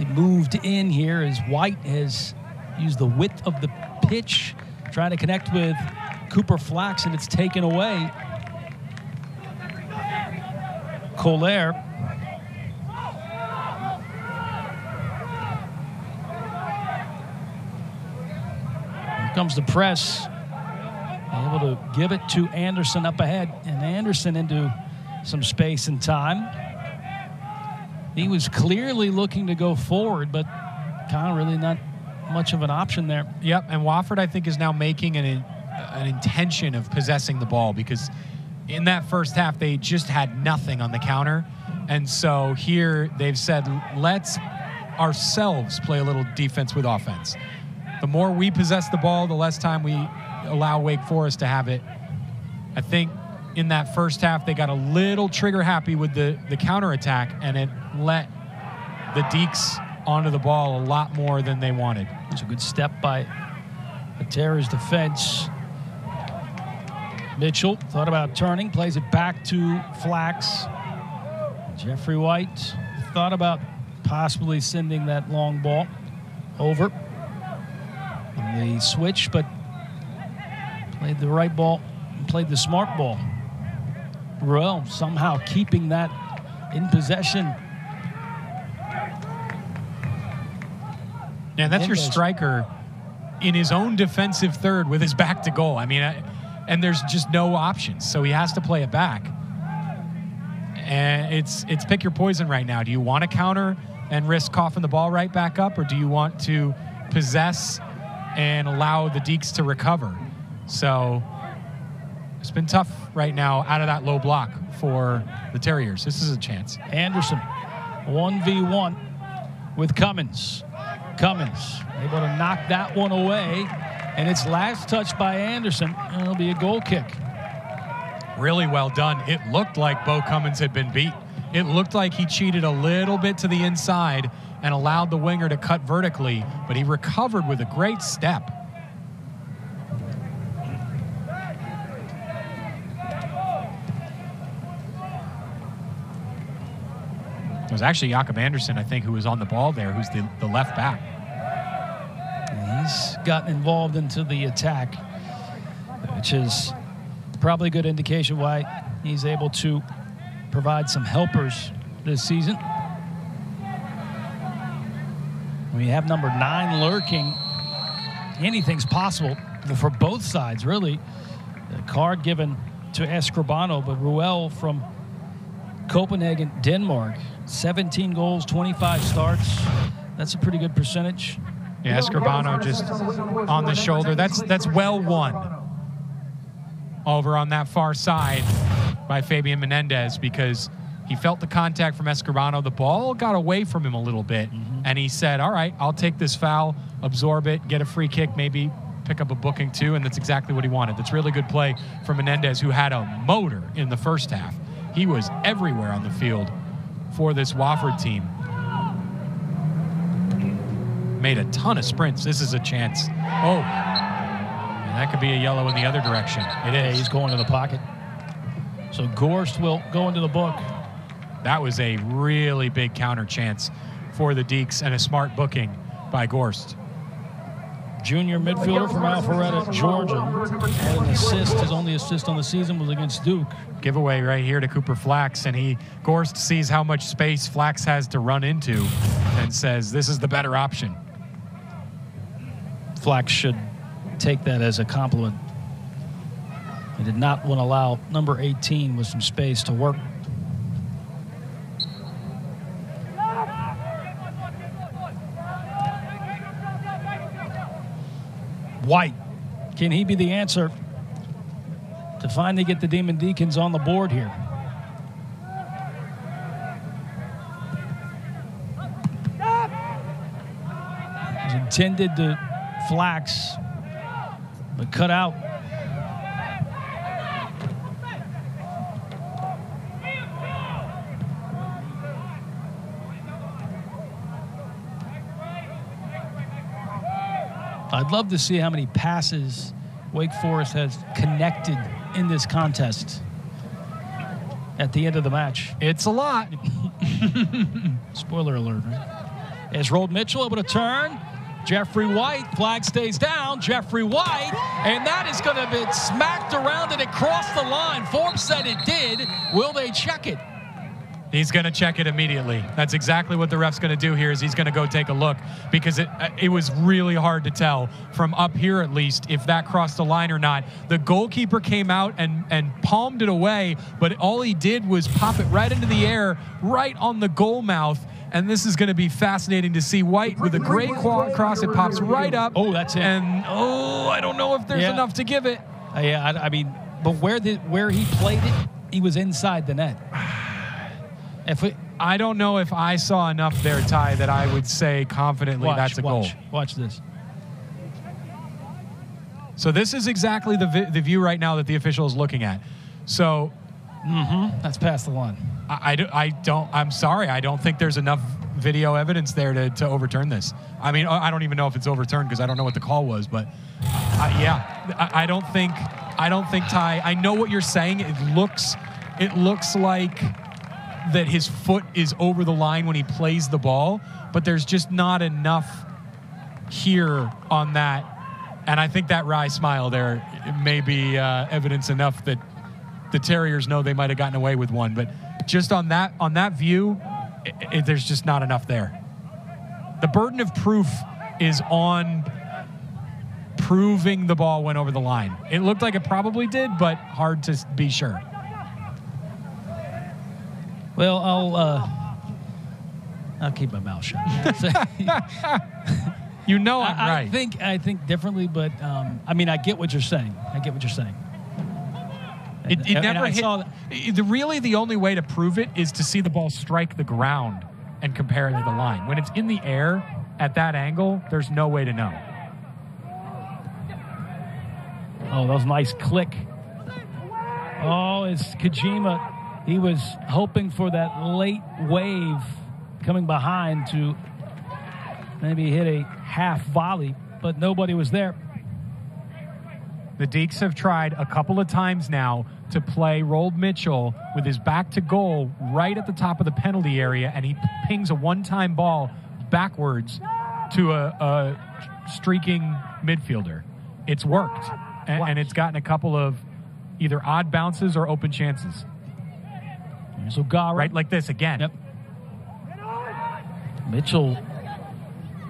really moved in here as White has used the width of the pitch, trying to connect with Cooper Flax, and it's taken away. Collier. Here comes the press. Able to give it to Anderson up ahead, and Anderson into some space and time. He was clearly looking to go forward, but kind of really not much of an option there. Yep, and Wofford I think is now making an an intention of possessing the ball because in that first half, they just had nothing on the counter. And so here they've said, let's ourselves play a little defense with offense. The more we possess the ball, the less time we allow Wake Forest to have it. I think in that first half, they got a little trigger happy with the, the counterattack, and it let the Deeks onto the ball a lot more than they wanted. It's a good step by Terrors defense. Mitchell thought about turning, plays it back to Flax. Jeffrey White thought about possibly sending that long ball over on the switch, but played the right ball and played the smart ball. Ruel somehow keeping that in possession. Yeah, that's your striker in his own defensive third with his back to goal. I mean, I- and there's just no options, so he has to play it back. And it's it's pick your poison right now. Do you want to counter and risk coughing the ball right back up, or do you want to possess and allow the Deeks to recover? So it's been tough right now out of that low block for the Terriers. This is a chance. Anderson, 1v1 with Cummins. Cummins able to knock that one away. And it's last touch by Anderson. and It'll be a goal kick. Really well done. It looked like Bo Cummins had been beat. It looked like he cheated a little bit to the inside and allowed the winger to cut vertically, but he recovered with a great step. It was actually Jakob Anderson, I think, who was on the ball there, who's the, the left back. He's gotten involved into the attack, which is probably a good indication why he's able to provide some helpers this season. We have number nine lurking, anything's possible for both sides, really. The card given to Escribano, but Ruel from Copenhagen, Denmark, 17 goals, 25 starts. That's a pretty good percentage. Yeah, Escribano just on the shoulder. That's that's well won over on that far side by Fabian Menendez because he felt the contact from Escribano. The ball got away from him a little bit, mm-hmm. and he said, "All right, I'll take this foul, absorb it, get a free kick, maybe pick up a booking too." And that's exactly what he wanted. That's really good play from Menendez, who had a motor in the first half. He was everywhere on the field for this Wofford team made a ton of sprints. This is a chance. Oh, and that could be a yellow in the other direction. It Yeah, he's going to the pocket. So Gorst will go into the book. That was a really big counter chance for the Deeks and a smart booking by Gorst. Junior midfielder from Alpharetta, Georgia. Had an assist. His only assist on the season was against Duke. Giveaway right here to Cooper Flax, and he Gorst sees how much space Flax has to run into, and says, "This is the better option." Flax should take that as a compliment. He did not want to allow number 18 with some space to work. White, can he be the answer to finally get the Demon Deacons on the board here? Intended to flax, but cut out. I'd love to see how many passes Wake Forest has connected in this contest at the end of the match. It's a lot. Spoiler alert, right? As Roald Mitchell able to turn. Jeffrey White, flag stays down. Jeffrey White, and that is going to be smacked around and it crossed the line. Forbes said it did. Will they check it? He's going to check it immediately. That's exactly what the ref's going to do here. Is he's going to go take a look because it uh, it was really hard to tell from up here at least if that crossed the line or not. The goalkeeper came out and and palmed it away, but all he did was pop it right into the air, right on the goal mouth. And this is going to be fascinating to see White with a great cross. It pops right up. Oh, that's it. And oh, I don't know if there's Yeah. enough to give it. Uh, yeah, I, I mean, but where the where he played it, he was inside the net. If we I don't know if I saw enough there, Ty, that I would say confidently watch, that's a watch, goal. watch this. So this is exactly the vi- the view right now that the official is looking at. So mm-hmm. That's past the line. I, I, do- I don't. I'm sorry. I don't think there's enough video evidence there to, to overturn this. I mean, I don't even know if it's overturned because I don't know what the call was. But uh, yeah, I, I don't think. I don't think Ty. I know what you're saying. It looks. It looks like that his foot is over the line when he plays the ball, but there's just not enough here on that. And I think that wry smile there may be uh, evidence enough that the Terriers know they might have gotten away with one. But just on that on that view, i i there's just not enough there. The burden of proof is on proving the ball went over the line. It looked like it probably did, but hard to be sure. Well, I'll uh, I'll keep my mouth shut. You know I'm I, I think I think differently, but um, I mean, I get what you're saying. I get what you're saying. It, it And never I hit. the, really, the only way to prove it is to see the ball strike the ground and compare it to the line. When it's in the air at that angle, there's no way to know. Oh, that was nice click. Oh, it's Kijima. He was hoping for that late wave coming behind to maybe hit a half volley, but nobody was there. The Deeks have tried a couple of times now to play Roald Mitchell with his back to goal right at the top of the penalty area, and he pings a one time ball backwards to a, a streaking midfielder. It's worked, and, and it's gotten a couple of either odd bounces or open chances. Here's O'Gara. Right like this again. Yep. Mitchell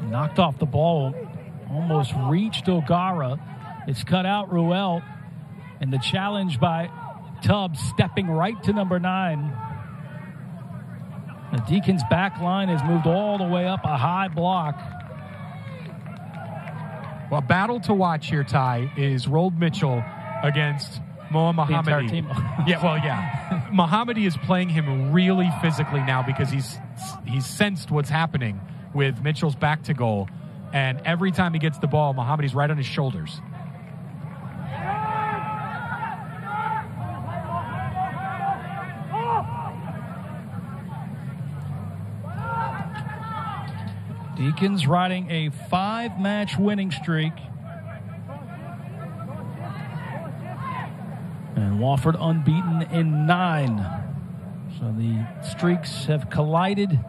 knocked off the ball, almost reached O'Gara. It's cut out Ruel, and the challenge by Tubbs stepping right to number nine. The Deacons' back line has moved all the way up a high block. Well, battle to watch here, Ty, is Roald Mitchell against Moa team. yeah, well, yeah. Mohammadi is playing him really physically now because he's he's sensed what's happening with Mitchell's back to goal, and every time he gets the ball, Mohammadi's right on his shoulders. Deacons riding a five match winning streak. Wofford unbeaten in nine. So the streaks have collided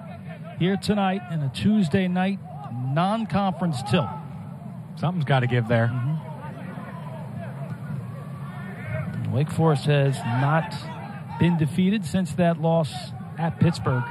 here tonight in a Tuesday night non conference tilt. Something's got to give there. Mm-hmm. Wake Forest has not been defeated since that loss at Pittsburgh.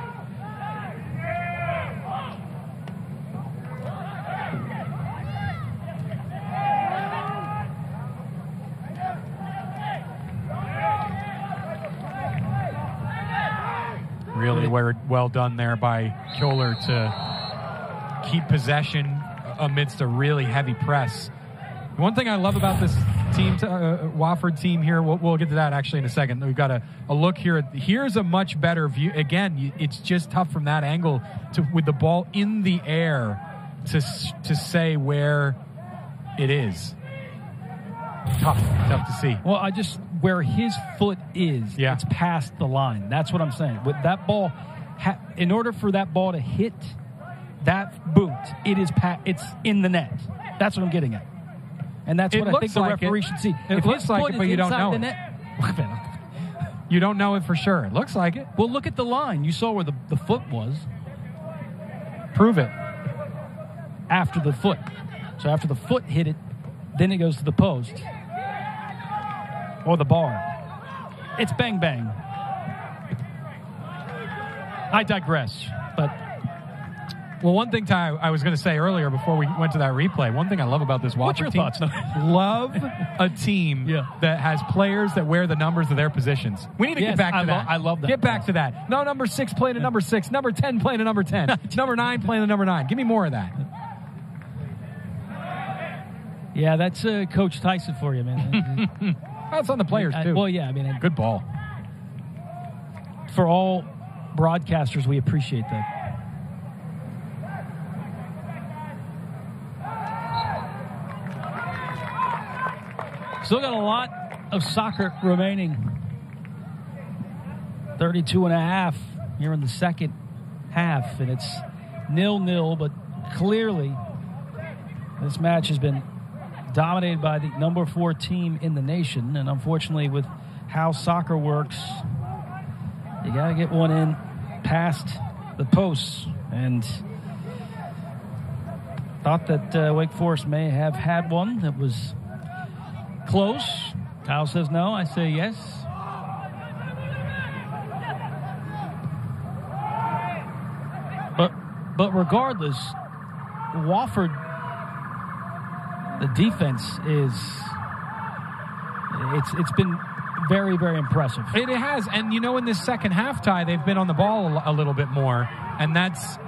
Really well, well done there by Kjoller to keep possession amidst a really heavy press. One thing I love about this team, uh, Wofford team here, we'll, we'll get to that actually in a second. We've got a, a look here. Here's a much better view. Again, it's just tough from that angle to with the ball in the air to to say where it is. Tough, tough to see. Well, I just where his foot is, Yeah. it's past the line. That's what I'm saying. With that ball, ha, in order for that ball to hit that boot, it is pa- it's in the net. That's what I'm getting at, and that's It what I think the like it. referee should see. It if looks like it, but you don't know it. net. You don't know it for sure. It looks like it. well, look at the line. You saw where the, the foot was Prove it. after the foot. So after the foot hit it, then it goes to the post or the bar. It's bang bang. I digress, but Well, one thing, Ty, I was going to say earlier before we went to that replay. One thing I love about this your team, thoughts? love a team Yeah. that has players that wear the numbers of their positions. We need to Yes, get back to I lo- that. I love that. Get back to that. No, number six playing to number six. Number ten playing to number ten. number nine playing to number nine. Give me more of that. Yeah, that's uh, Coach Tyson for you, man. That's on the players I- too. well, yeah, I mean, Good ball. for all broadcasters, we appreciate that. Still got a lot of soccer remaining. 32 and a half here in the second half, and it's nil-nil, but clearly this match has been dominated by the number four team in the nation, and unfortunately with how soccer works, you got to get one in past the posts. And thought that uh, Wake Forest may have had one that was close. Kyle says no. I say yes. But but regardless, Wofford, the defense is it's it's been very very impressive. It has, and you know, in this second half tie, they've been on the ball a, little bit more, and that's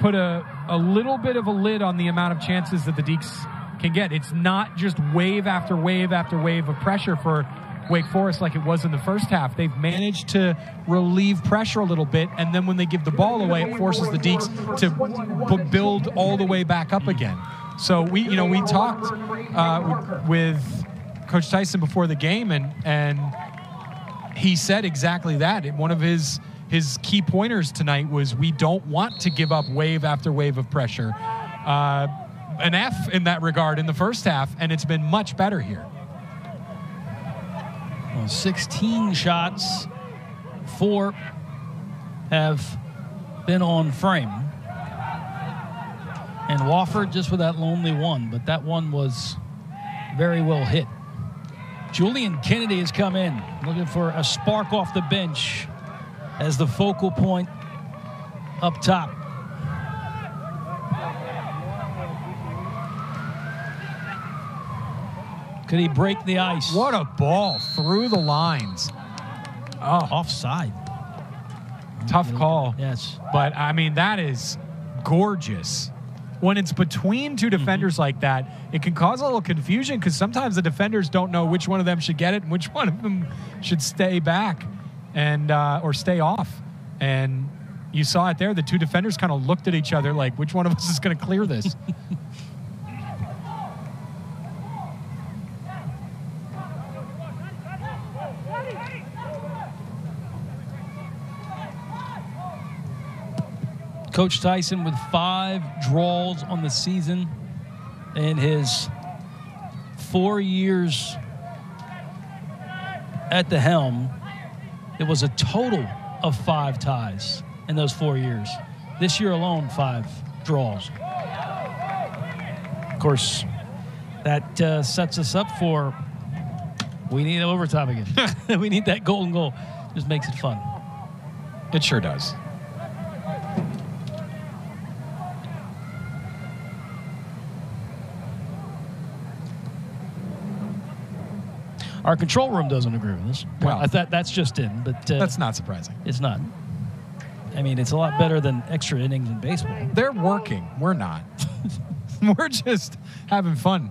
put a, a little bit of a lid on the amount of chances that the Deeks can get. It's not just wave after wave after wave of pressure for Wake Forest like it was in the first half. They've managed to relieve pressure a little bit, and then when they give the ball away, it forces the Deeks to b- build all the way back up again. So we, you know, we talked uh, with Coach Tyson before the game, and and he said exactly that. One of his his key pointers tonight was we don't want to give up wave after wave of pressure. Uh, an F in that regard in the first half, and it's been much better here. Well, 16 shots, four have been on frame. And Wofford just with that lonely one, but that one was very well hit. Julian Kennedy has come in looking for a spark off the bench as the focal point up top. Could he break the ice? What a ball through the lines. Oh, offside. Tough call. Yes. But I mean, that is gorgeous. When it's between two defenders like that, it can cause a little confusion because sometimes the defenders don't know which one of them should get it and which one of them should stay back and uh, or stay off. And you saw it there. The two defenders kind of looked at each other like, which one of us is going to clear this? Coach Tyson with five draws on the season in his four years at the helm. It was a total of five ties in those four years. This year alone, five draws. Of course, that uh, sets us up for we need overtime again. we need that golden goal. Just makes it fun. it sure does. Our control room doesn't agree with us. Well- I thought that's just in, but uh, That's not surprising. it's not. I mean, it's a lot better than extra innings in baseball. They're working. We're not. We're just having fun.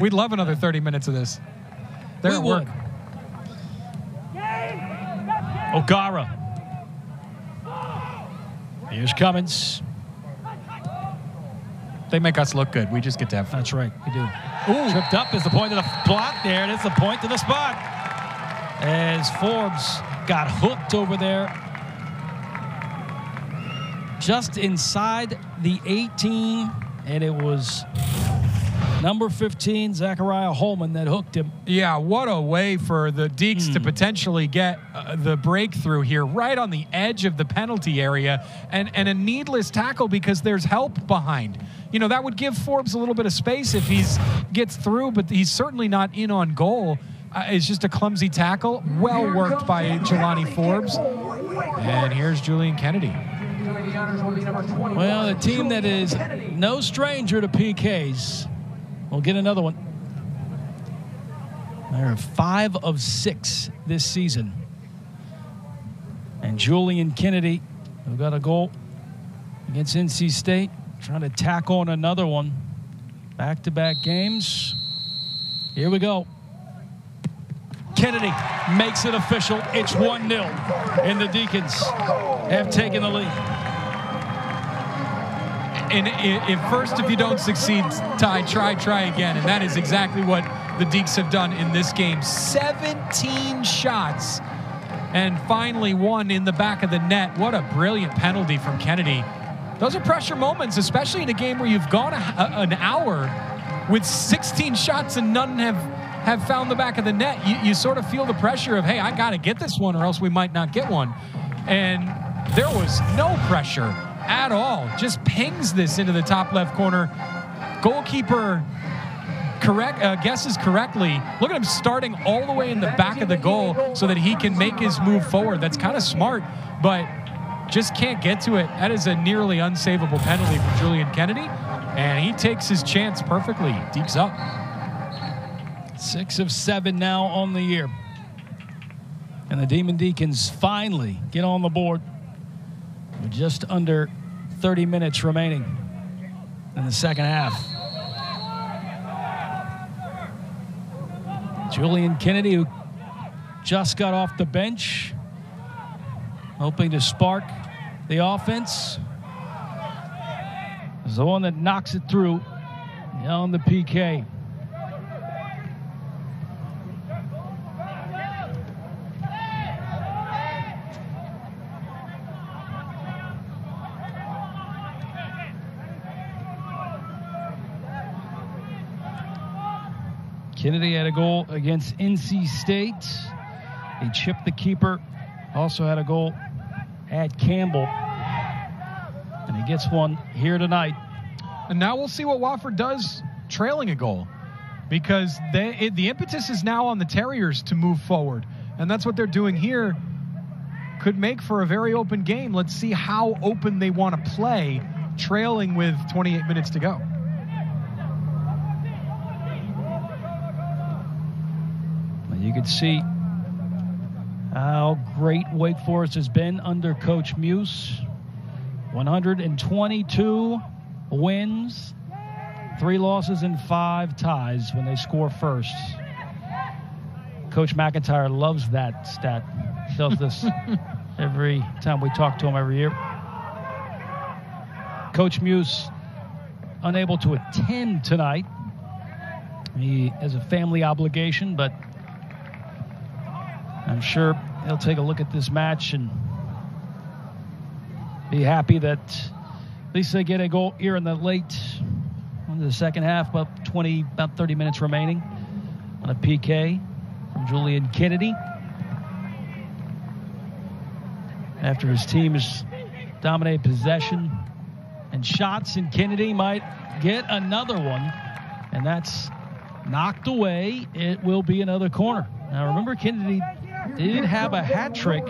We'd love another 30 minutes of this. They're we at would. O'Gara. Here's Cummins. They make us look good. We just get to have fun. That's right, we do. Tripped up is the point of the block. There is, the point to the spot. As Forbes got hooked over there, just inside the 18, and it was number 15, Zachariah Holman, that hooked him. Yeah, what a way for the Deeks to potentially get uh, the breakthrough here, right on the edge of the penalty area, and and a needless tackle because there's help behind. You know that would give Forbes a little bit of space if he's gets through, but he's certainly not in on goal. Uh, it's just a clumsy tackle, well worked by Jahlane Forbes, and here's Julian Kennedy. Well, the team that is no stranger to PKs will get another one. They're five of six this season. And Julian Kennedy, who got a goal against NC State, trying to tack on another one. Back to back games. Here we go. Kennedy makes it official. It's 1 0, and the Deacons have taken the lead. And first, if you don't succeed, Ty, try, try again. And that is exactly what the Deeks have done in this game. 17 shots and finally one in the back of the net. What a brilliant penalty from Kennedy. Those are pressure moments, especially in a game where you've gone a, a- an hour with 16 shots and none have, have found the back of the net. You, you sort of feel the pressure of, hey, I got to get this one or else we might not get one. And there was no pressure at all. Just pings this into the top left corner. Goalkeeper correct uh, guesses correctly. Look at him starting all the way in the back of the goal so that he can make his move forward. That's kind of smart, but just can't get to it. That is a nearly unsavable penalty from Julian Kennedy, and he takes his chance perfectly. Deeks up. Six of seven now on the year. And the Demon Deacons finally get on the board just under 30 minutes remaining in the second half. Julian Kennedy, who just got off the bench, hoping to spark the offense, is the one that knocks it through on the PK. Kennedy had a goal against NC State. He chipped the keeper. Also had a goal at Campbell. And he gets one here tonight. And now we'll see what Wofford does trailing a goal because they, it, the impetus is now on the Terriers to move forward. And that's what they're doing here. Could make for a very open game. Let's see how open they want to play, trailing with 28 minutes to go. And you can see how great Wake Forest has been under Coach Muse. 122 wins, three losses, and five ties when they score first. Coach McIntyre loves that stat. He Tells us every time we talk to him every year. Coach Muse unable to attend tonight. He has a family obligation, but I'm sure he'll take a look at this match and be happy that at least they get a goal here in the late into the second half, about 20, about 30 minutes remaining on a PK from Julian Kennedy. After his team has dominated possession and shots, and Kennedy might get another one, and that's knocked away. It will be another corner. Now remember, Kennedy did have a hat trick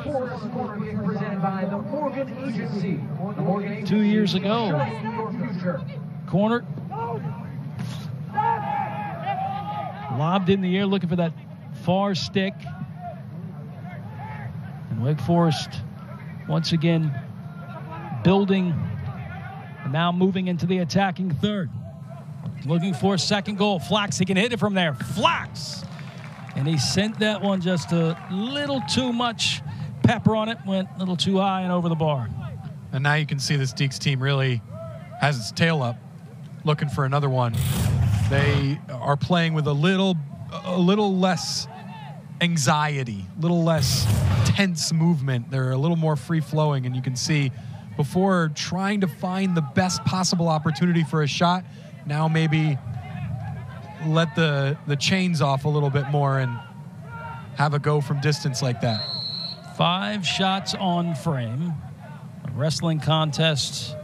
two years ago. Corner. Lobbed in the air looking for that far stick. And Wake Forest once again building and now moving into the attacking third. Looking for a second goal. Flax, he can hit it from there. Flax! And he sent that one just a little too much pepper on it, went a little too high and over the bar. And now you can see this Deeks team really has its tail up, looking for another one. They are playing with a little, a little less anxiety, a little less tense movement. They're a little more free flowing, and you can see before trying to find the best possible opportunity for a shot. Now maybe let the the chains off a little bit more and have a go from distance like that. Five shots on frame. A wrestling contest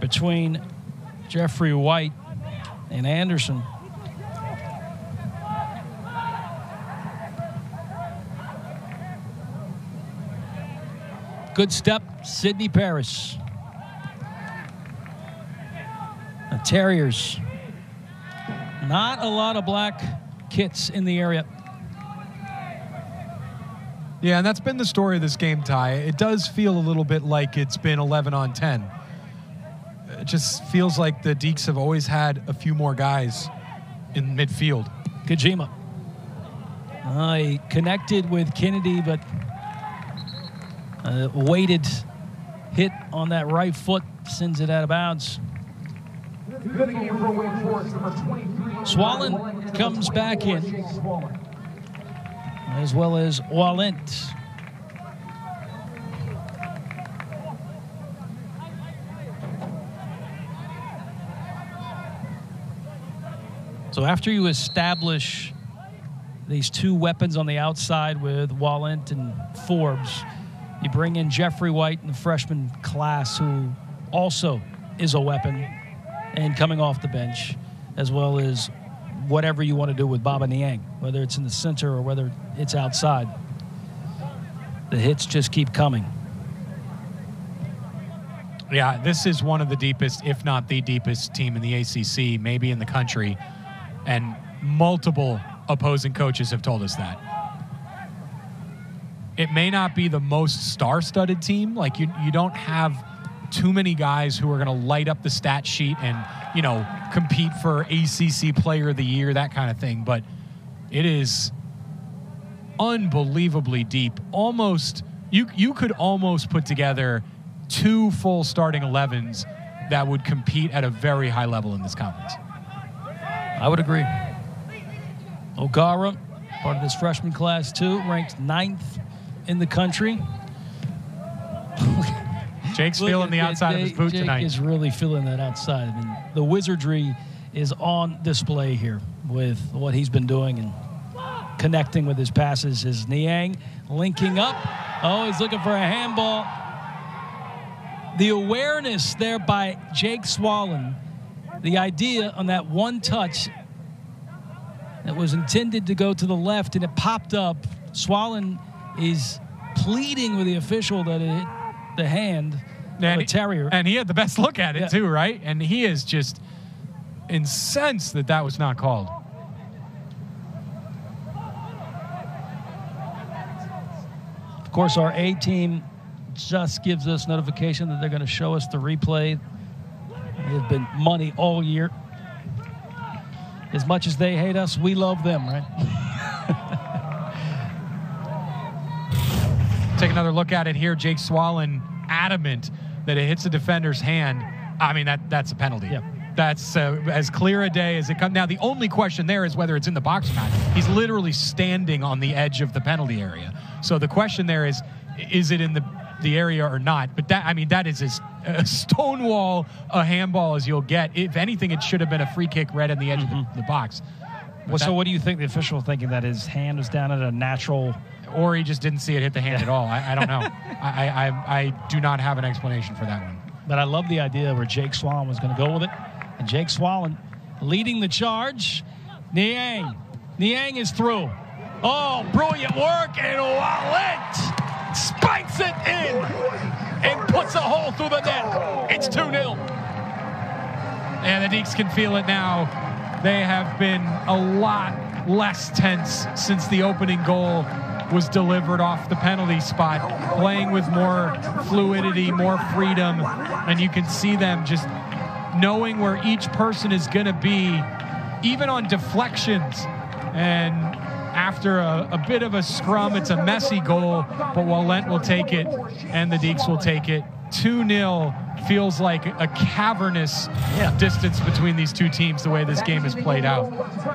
between Jeffrey White and Anderson. Good step, Sydney Paris. The Terriers. Not a lot of black kits in the area. Yeah, and that's been the story of this game, Ty. It does feel a little bit like it's been 11 on 10. It just feels like the Deeks have always had a few more guys in midfield. Kijima. Uh, he connected with Kennedy, but a weighted hit on that right foot sends it out of bounds. Swallen comes back in, as well as Wallent. So after you establish these two weapons on the outside with Wallent and Forbes, you bring in Jeffrey White in the freshman class, who also is a weapon and coming off the bench, as well as whatever you want to do with Baba Niang, whether it's in the center or whether it's outside. The hits just keep coming. Yeah, this is one of the deepest, if not the deepest team in the ACC, maybe in the country. And multiple opposing coaches have told us that. It may not be the most star studded team. Like, you, you don't have too many guys who are going to light up the stat sheet and, you know, compete for ACC player of the year, that kind of thing. But it is unbelievably deep. Almost, you, you could almost put together two full starting 11s that would compete at a very high level in this conference. I would agree. O'Gara, part of this freshman class too, ranked ninth in the country. Jake's Look feeling the outside of his Jake- boot Jake tonight. is really feeling that outside. I mean, the wizardry is on display here with what he's been doing and connecting with his passes. His Niang linking up. Oh, he's looking for a handball. The awareness there by Jake Swallen, the idea on that one touch that was intended to go to the left and it popped up. Swallen is pleading with the official that it the hand of a he- terrier. and he had the best look at it Yeah. too, right? And he is just incensed that that was not called. Of course, our A team just gives us notification that they're going to show us the replay. They've been money all year. As much as they hate us, we love them, right? Take another look at it here. Jake Swallen adamant that it hits the defender's hand. I mean, that that's a penalty. Yep. That's uh, as clear a day as it comes. Now, the only question there is whether it's in the box or not. He's literally standing on the edge of the penalty area. So the question there is, is it in the the area or not? But that, I mean, that is as a stonewall a handball as you'll get. If anything, it should have been a free kick right on the edge of the, the box. But Well, so what do you think the official thinking that his hand was down at a natural? Or he just didn't see it hit the hand at all. I, I don't know. I, I, I, do not have an explanation for that one. But I love the idea where Jake Swallen was going to go with it, and Jake Swallen leading the charge. Niang, Niang is through. Oh, brilliant work, and Wallet spikes it in and puts a hole through the net. It's 2 0. And the Deeks can feel it now. They have been a lot less tense since the opening goal was delivered off the penalty spot, playing with more fluidity, more freedom. And you can see them just knowing where each person is going to be, even on deflections. And after a, a bit of a scrum, it's a messy goal, but Wallent will take it and the Deeks will take it. 2 0 feels like a cavernous distance between these two teams the way this game has played out.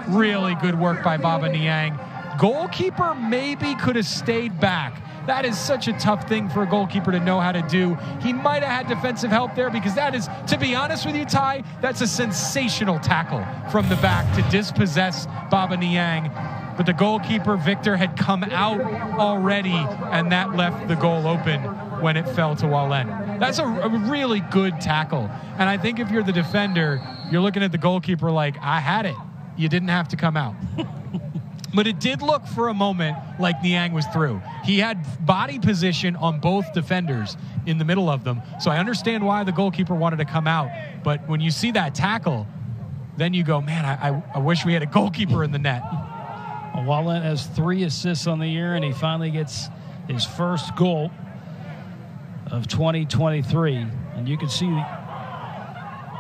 Really good work by Baba Niang. Goalkeeper maybe could have stayed back. That is such a tough thing for a goalkeeper to know how to do. He might have had defensive help there because that is, to be honest with you, Ty, that's a sensational tackle from the back to dispossess Baba Niang. But the goalkeeper, Victor, had come out already, and that left the goal open when it fell to Wallen. That's a, a really good tackle. And I think if you're the defender, you're looking at the goalkeeper like, I had it. You didn't have to come out. But it did look for a moment like Niang was through. He had body position on both defenders in the middle of them. So I understand why the goalkeeper wanted to come out. But when you see that tackle, then you go, man, I, I, I wish we had a goalkeeper in the net. Wallen has three assists on the year, and he finally gets his first goal of 2023. And you can see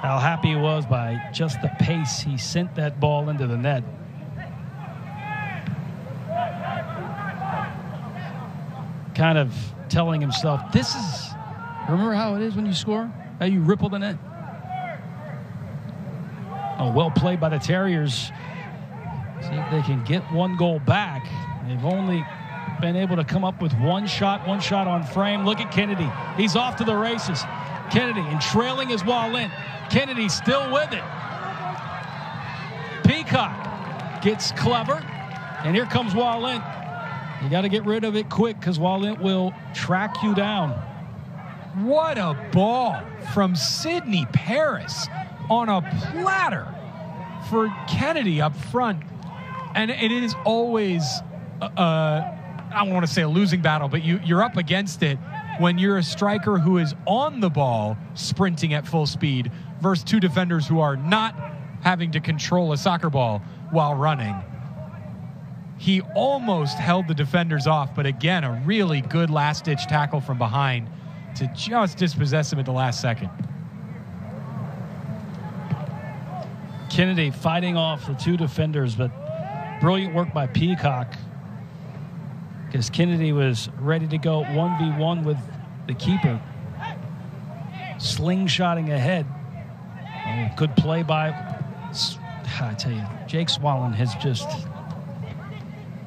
how happy he was by just the pace he sent that ball into the net. Kind of telling himself, this is, remember how it is when you score? How you ripple the net? Oh, well played by the Terriers. See if they can get one goal back. They've only been able to come up with one shot, one shot on frame. Look at Kennedy. He's off to the races. Kennedy and trailing is Wallin. Kennedy still with it. Peacock gets clever. And here comes Wallin. You got to get rid of it quick because Wallin will track you down. What a ball from Sidney Paris on a platter for Kennedy up front. And it is always, uh, I don't want to say a losing battle, but you, you're up against it when you're a striker who is on the ball sprinting at full speed versus two defenders who are not having to control a soccer ball while running. He almost held the defenders off, but again, a really good last ditch tackle from behind to just dispossess him at the last second. Kennedy fighting off the two defenders, but brilliant work by Peacock because Kennedy was ready to go 1v1 with the keeper. Slingshotting ahead. Oh, good play by, I tell you, Jake Swallen has just,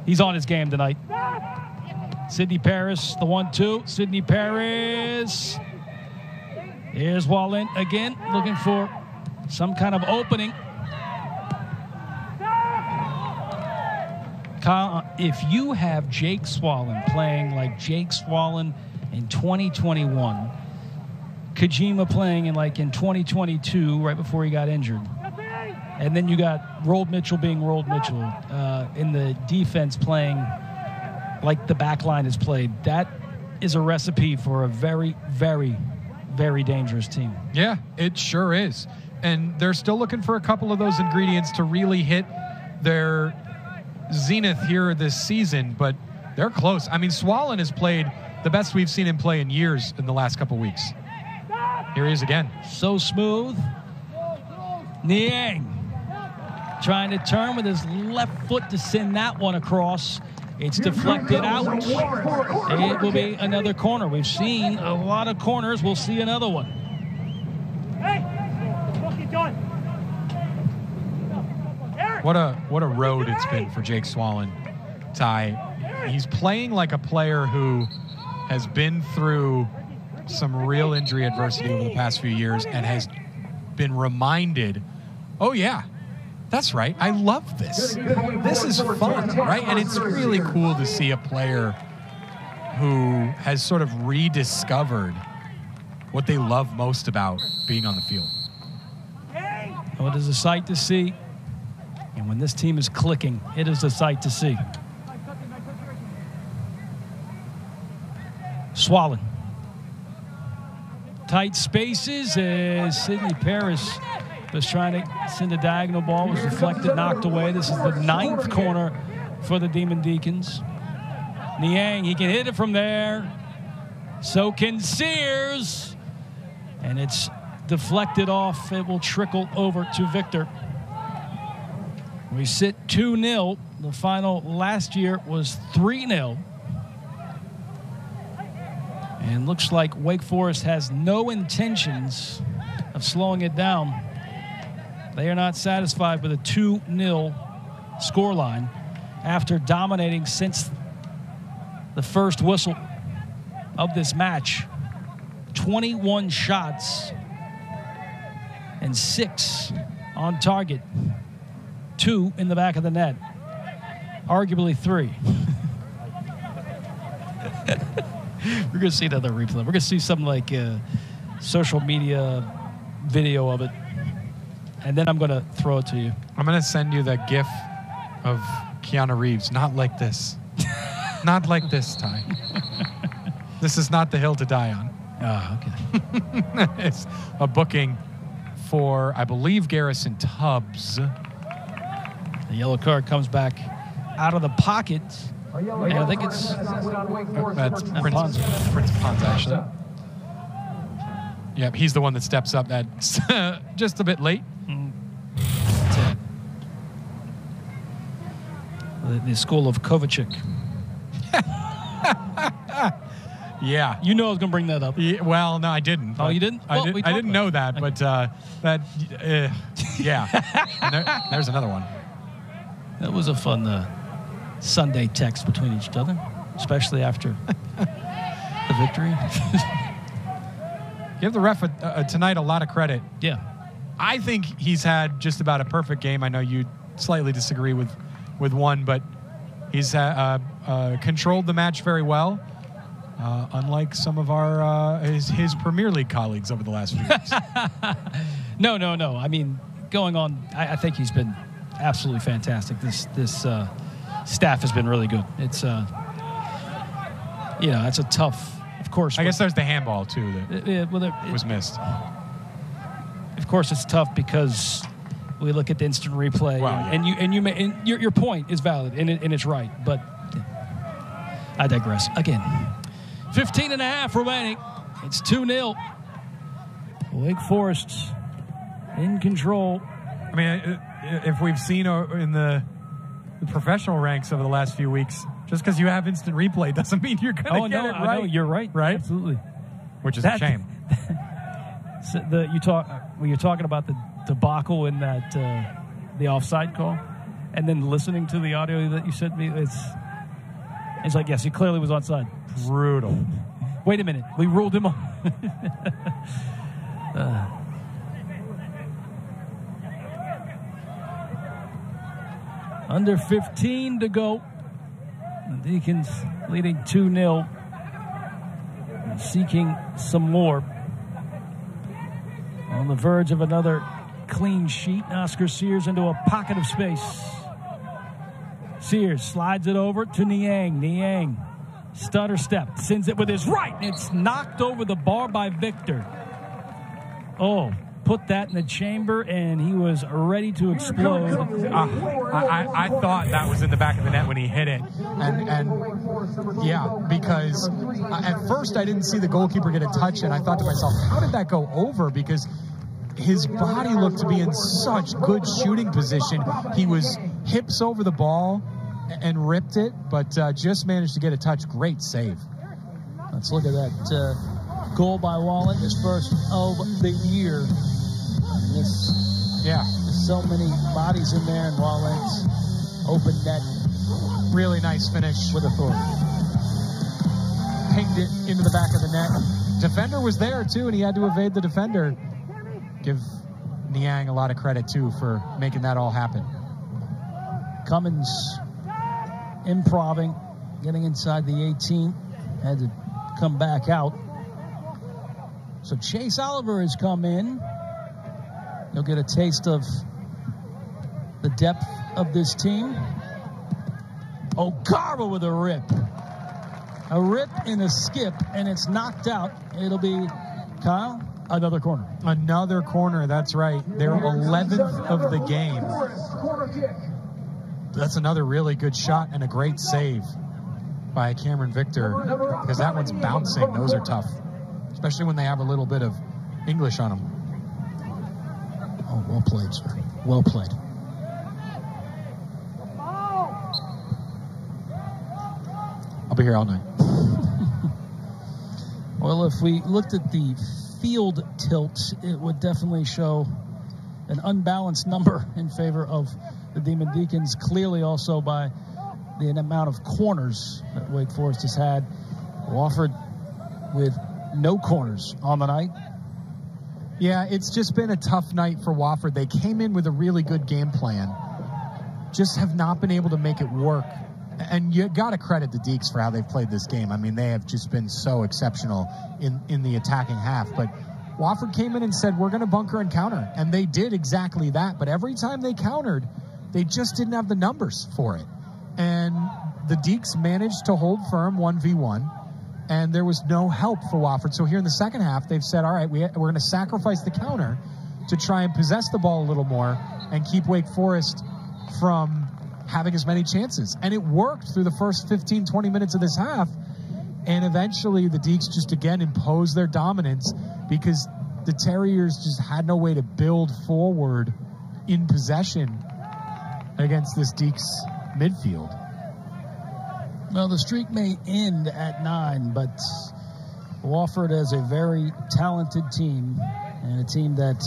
he's on his game tonight. Sidney Paris, the one two. Sidney Paris. Here's Wallin again, looking for some kind of opening. Kyle, if you have Jake Swallen playing like Jake Swallen in 2021, Kijima playing in like in 2022, right before he got injured, and then you got Roald Mitchell being Roald Mitchell uh, in the defense playing like the back line is played. That is a recipe for a very, very, very dangerous team. Yeah, it sure is. And they're still looking for a couple of those ingredients to really hit their zenith here this season, but they're close. I mean, Swallen has played the best we've seen him play in years in the last couple weeks. Here he is again. So smooth. Niang trying to turn with his left foot to send that one across. It's deflected out. It will be another corner. We've seen a lot of corners. We'll see another one. What a what a road it's been for Jake Swallen. Ty, he's playing like a player who has been through some real injury adversity over the past few years and has been reminded, oh yeah, that's right. I love this. This is fun, right? And it's really cool to see a player who has sort of rediscovered what they love most about being on the field. Well, it is a sight to see. And when this team is clicking, it is a sight to see. Swallen. Tight spaces eh, as Sidney Paris was trying to send a diagonal ball, was deflected, knocked away. This is the ninth corner for the Demon Deacons. Niang, he can hit it from there. So can Sears. And it's deflected off. It will trickle over to Victor. We sit 2 0. The final last year was 3 0. And looks like Wake Forest has no intentions of slowing it down. They are not satisfied with a 2 0 scoreline after dominating since the first whistle of this match. 21 shots and six on target two in the back of the net, arguably three. We're going to see another replay. We're going to see some like uh, social media video of it. And then I'm going to throw it to you. I'm going to send you the gif of Keanu Reeves. Not like this. not like this, Ty. this is not the hill to die on. Oh, okay. it's a booking for, I believe, Garrison Tubbs. The yellow card comes back out of the pocket. And I think it's that's Prince Amponsah. Prince Amponsah, actually. Yep, he's the one that steps up. That's just a bit late. The, the school of Kovacic. Yeah. You know I was going to bring that up. Yeah, well, no, I didn't. Oh, you didn't? I, Well, did, I didn't about know that, but uh, that, uh, yeah. There- there's another one. That was a fun uh, Sunday text between each other, especially after the victory. Give the ref a, uh, tonight a lot of credit. yeah. I think he's had just about a perfect game. I know you slightly disagree with, with one, but he's uh, uh, uh, controlled the match very well. Uh, unlike some of our uh, his, his Premier League colleagues over the last few weeks. No, no, no. I mean, going on, I, I think he's been absolutely fantastic. This this uh, staff has been really good. It's uh, you know, it's a tough. Of course, I guess there's the handball too that yeah, well, it- was missed. of course it's tough because we look at the instant replay Well, and, yeah. and you and you may, and your, your point is valid and, it, and it's right but i digress. Again. 15 and a half remaining. It's 2-0 wake forest in control. I mean, uh, if we've seen uh, in the, the professional ranks over the last few weeks, just because you have instant replay doesn't mean you're going to oh get no it I right. know, you're right Right? absolutely Which is That- a shame. so the, you talk when you're talking about the debacle in that uh, the offside call and then listening to the audio that you sent me it's it's like yes he clearly was onside Brutal. Wait a minute. We ruled him on. Uh. under 15 to go. The Deacons leading 2 0. Seeking some more. On the verge of another clean sheet. Oscar Sears into a pocket of space. Sears slides it over to Niang. Niang stutter step, sends it with his right. It's knocked over the bar by Victor. Oh, put that in the chamber, and he was ready to explode. Uh, I, I, I thought that was in the back of the net when he hit it. and and yeah, because at first I didn't see the goalkeeper get a touch, and I thought to myself, how did that go over? Because his body looked to be in such good shooting position. He was hips over the ball and ripped it, but uh, just managed to get a touch. Great save. Let's look at that uh, goal by Wallen, his first of the year. Yeah, there's so many bodies in there, and Wallen's open net really nice finish. with a authority. Pinged it into the back of the net. Defender was there too, and he had to evade the defender. Give Niang a lot of credit too for making that all happen. Cummins improving, getting inside the 18, had to come back out. So Chase Oliver has come in. You'll get a taste of the depth of this team. Garba with a rip. A rip and a skip, and it's knocked out. It'll be Kyle, another corner. Another corner, that's right. Their 11th of the game. That's another really good shot and a great save by Cameron Victor because that one's bouncing. Those are tough, especially when they have a little bit of English on them. Well played, sir. Well played. I'll be here all night. Well, if we looked at the field tilt, it would definitely show an unbalanced number in favor of the Demon Deacons, clearly also by the amount of corners that Wake Forest has had. Wofford with no corners on the night. Yeah, it's just been a tough night for Wofford. They came in with a really good game plan, just have not been able to make it work. And you got to credit the Deeks for how they've played this game. I mean, they have just been so exceptional in, in the attacking half. But Wofford came in and said, We're going to bunker and counter. And they did exactly that. But every time they countered, they just didn't have the numbers for it. And the Deeks managed to hold firm 1v1 and there was no help for Wofford. So here in the second half, they've said, all right, we, we're going to sacrifice the counter to try and possess the ball a little more and keep Wake Forest from having as many chances. And it worked through the first 15, 20 minutes of this half. And eventually the Deeks just again imposed their dominance because the Terriers just had no way to build forward in possession against this Deeks midfield. Well, the streak may end at nine, but Wofford as a very talented team and a team that,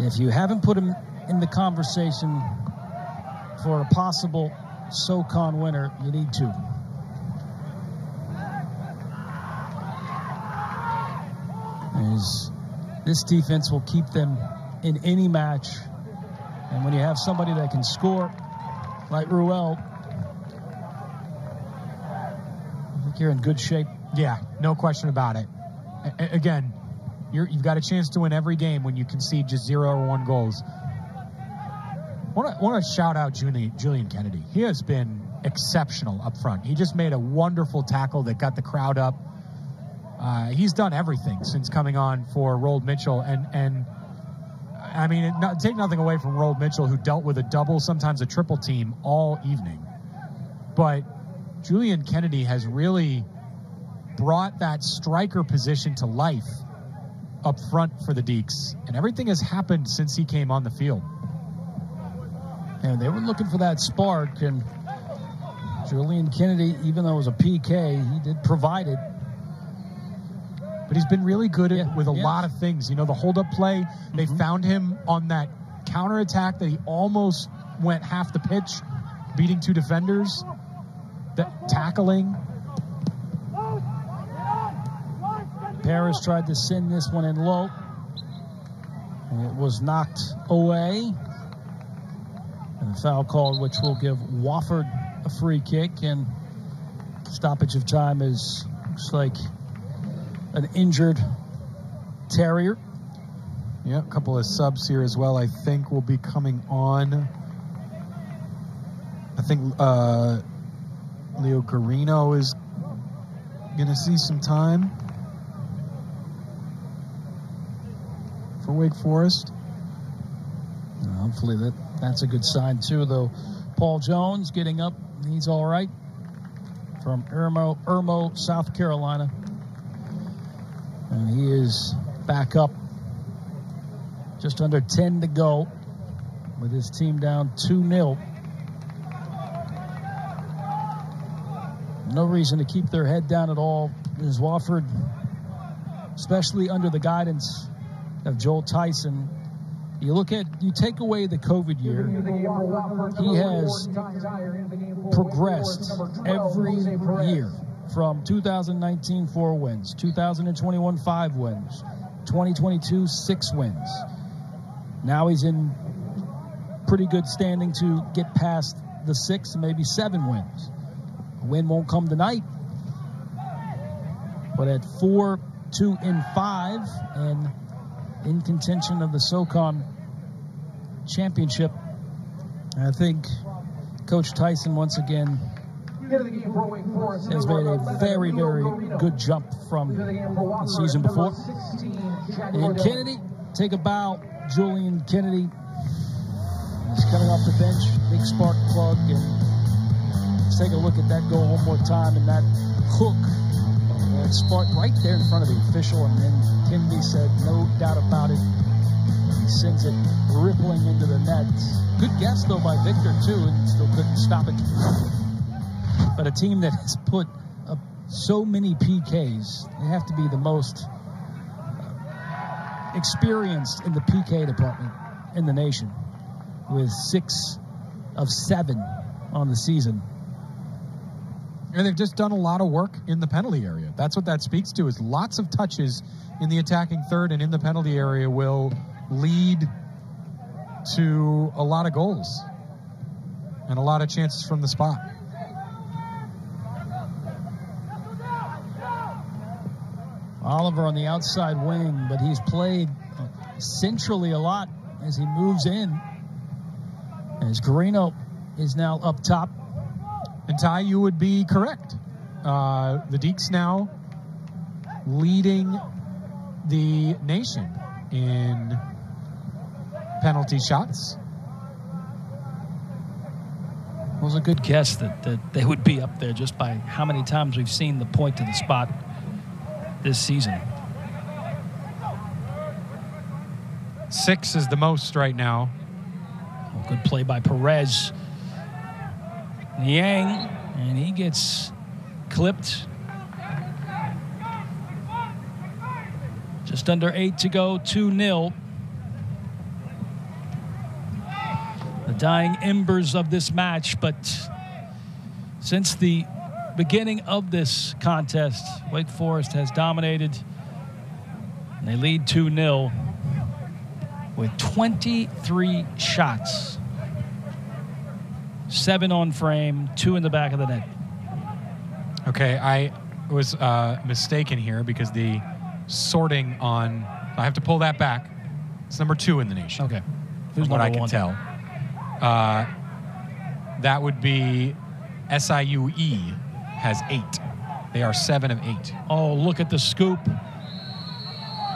if you haven't put them in the conversation for a possible SoCon winner, you need to. As this defense will keep them in any match. And when you have somebody that can score like Ruel, I think you're in good shape. Yeah, no question about it. A- again, you have got a chance to win every game when you concede just zero or one goals. Want to want to shout out Julian, Julian Kennedy. He has been exceptional up front. He just made a wonderful tackle that got the crowd up. Uh, he's done everything since coming on for Roald Mitchell, and and I mean, not, take nothing away from Roald Mitchell, who dealt with a double, sometimes a triple team all evening. But Julian Kennedy has really brought that striker position to life up front for the Deeks, and everything has happened since he came on the field. And they were looking for that spark, and Julian Kennedy, even though it was a PK, he did provide it. But he's been really good Yeah, with a lot of things. You know, the hold up play, they Mhm. found him on that counter attack that he almost went half the pitch, beating two defenders. Tackling. Paris tried to send this one in low. And it was knocked away. And a foul called, which will give Wofford a free kick. And stoppage of time is looks like an injured Terrier. Yeah, a couple of subs here as well. I think will be coming on. I think uh, Leo Carino is going to see some time for Wake Forest. Hopefully that that's a good sign too, though. Paul Jones getting up, he's all right from Irmo, Irmo, South Carolina, and he is back up. Just under 10 to go, with his team down 2 0. No reason to keep their head down at all. Is Wofford, especially under the guidance of Joel Tyson, you look at, you take away the COVID year, he has progressed every year from 2019 four wins, 2021 five wins, 2022 six wins. Now he's in pretty good standing to get past the six, maybe seven wins. A win won't come tonight, but at four, two, and five, and in contention of the SoCon championship. I think Coach Tyson once again has made a very, very good jump from the season before. And Kennedy, take a bow. Julian Kennedy is coming off the bench. Big spark plug. And let's take a look at that goal one more time. And that hook that sparked right there in front of the official. And then Kennedy said, no doubt about it. He sends it rippling into the net. Good guess, though, by Victor, too, and still couldn't stop it. But a team that has put up so many PKs, they have to be the most uh, experienced in the PK department in the nation, with six of seven on the season. And they've just done a lot of work in the penalty area. That's what that speaks to is lots of touches in the attacking third and in the penalty area will lead to a lot of goals and a lot of chances from the spot. Oliver on the outside wing, but he's played centrally a lot as he moves in. As Carino is now up top. And Ty, you would be correct. Uh, the Deeks now leading the nation in penalty shots. It was a good guess that, that they would be up there just by how many times we've seen the point to the spot this season. Six is the most right now. Oh, good play by Perez. Niang, and he gets clipped. Just under eight to go, 2 0. The dying embers of this match, but since the beginning of this contest, Wake Forest has dominated. And they lead 2 0 with 23 shots. Seven on frame, two in the back of the net. Okay, I was uh, mistaken here because the sorting on. I have to pull that back. It's number two in the nation. Okay. From what I can one? tell. Uh, that would be SIUE has eight. They are seven of eight. Oh, look at the scoop.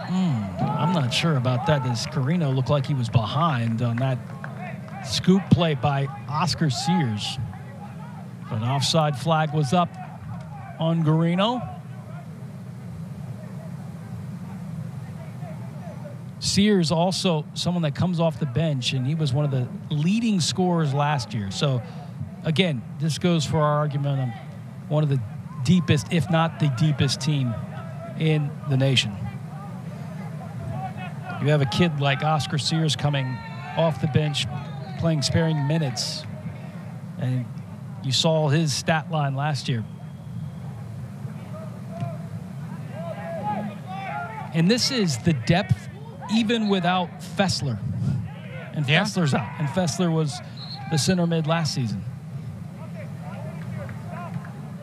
Hmm, I'm not sure about that. Does Carino look like he was behind on that scoop play by Oscar Sears? But offside flag was up on Garino. Sears also someone that comes off the bench, and he was one of the leading scorers last year. So, again, this goes for our argument on one of the deepest, if not the deepest team in the nation. You have a kid like Oscar Sears coming off the bench, playing sparing minutes, and you saw his stat line last year. And this is the depth even without Fessler. And Yeah. Fessler's out. And Fessler was the center mid last season.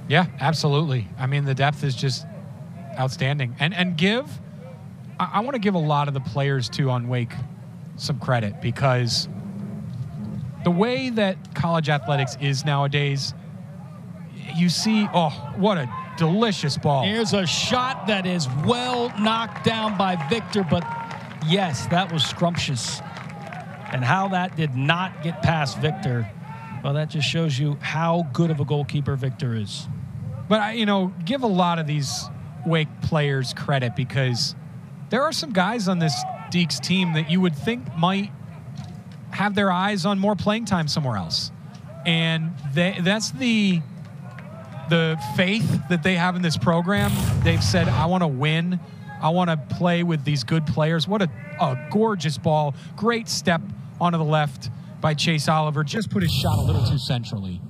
Yeah, absolutely. I mean, the depth is just outstanding. And and give, I, I want to give a lot of the players too on Wake some credit because the way that college athletics is nowadays, you see, oh, what a delicious ball. Here's a shot that is well knocked down by Victor, but yes, that was scrumptious. And how that did not get past Victor, well, that just shows you how good of a goalkeeper Victor is. But I, you know, give a lot of these Wake players credit because there are some guys on this Deacs team that you would think might have their eyes on more playing time somewhere else, and they, that's the the faith that they have in this program. They've said, "I want to win. I want to play with these good players." What a, a gorgeous ball! Great step onto the left by Chase Oliver. Just put his shot a little too centrally.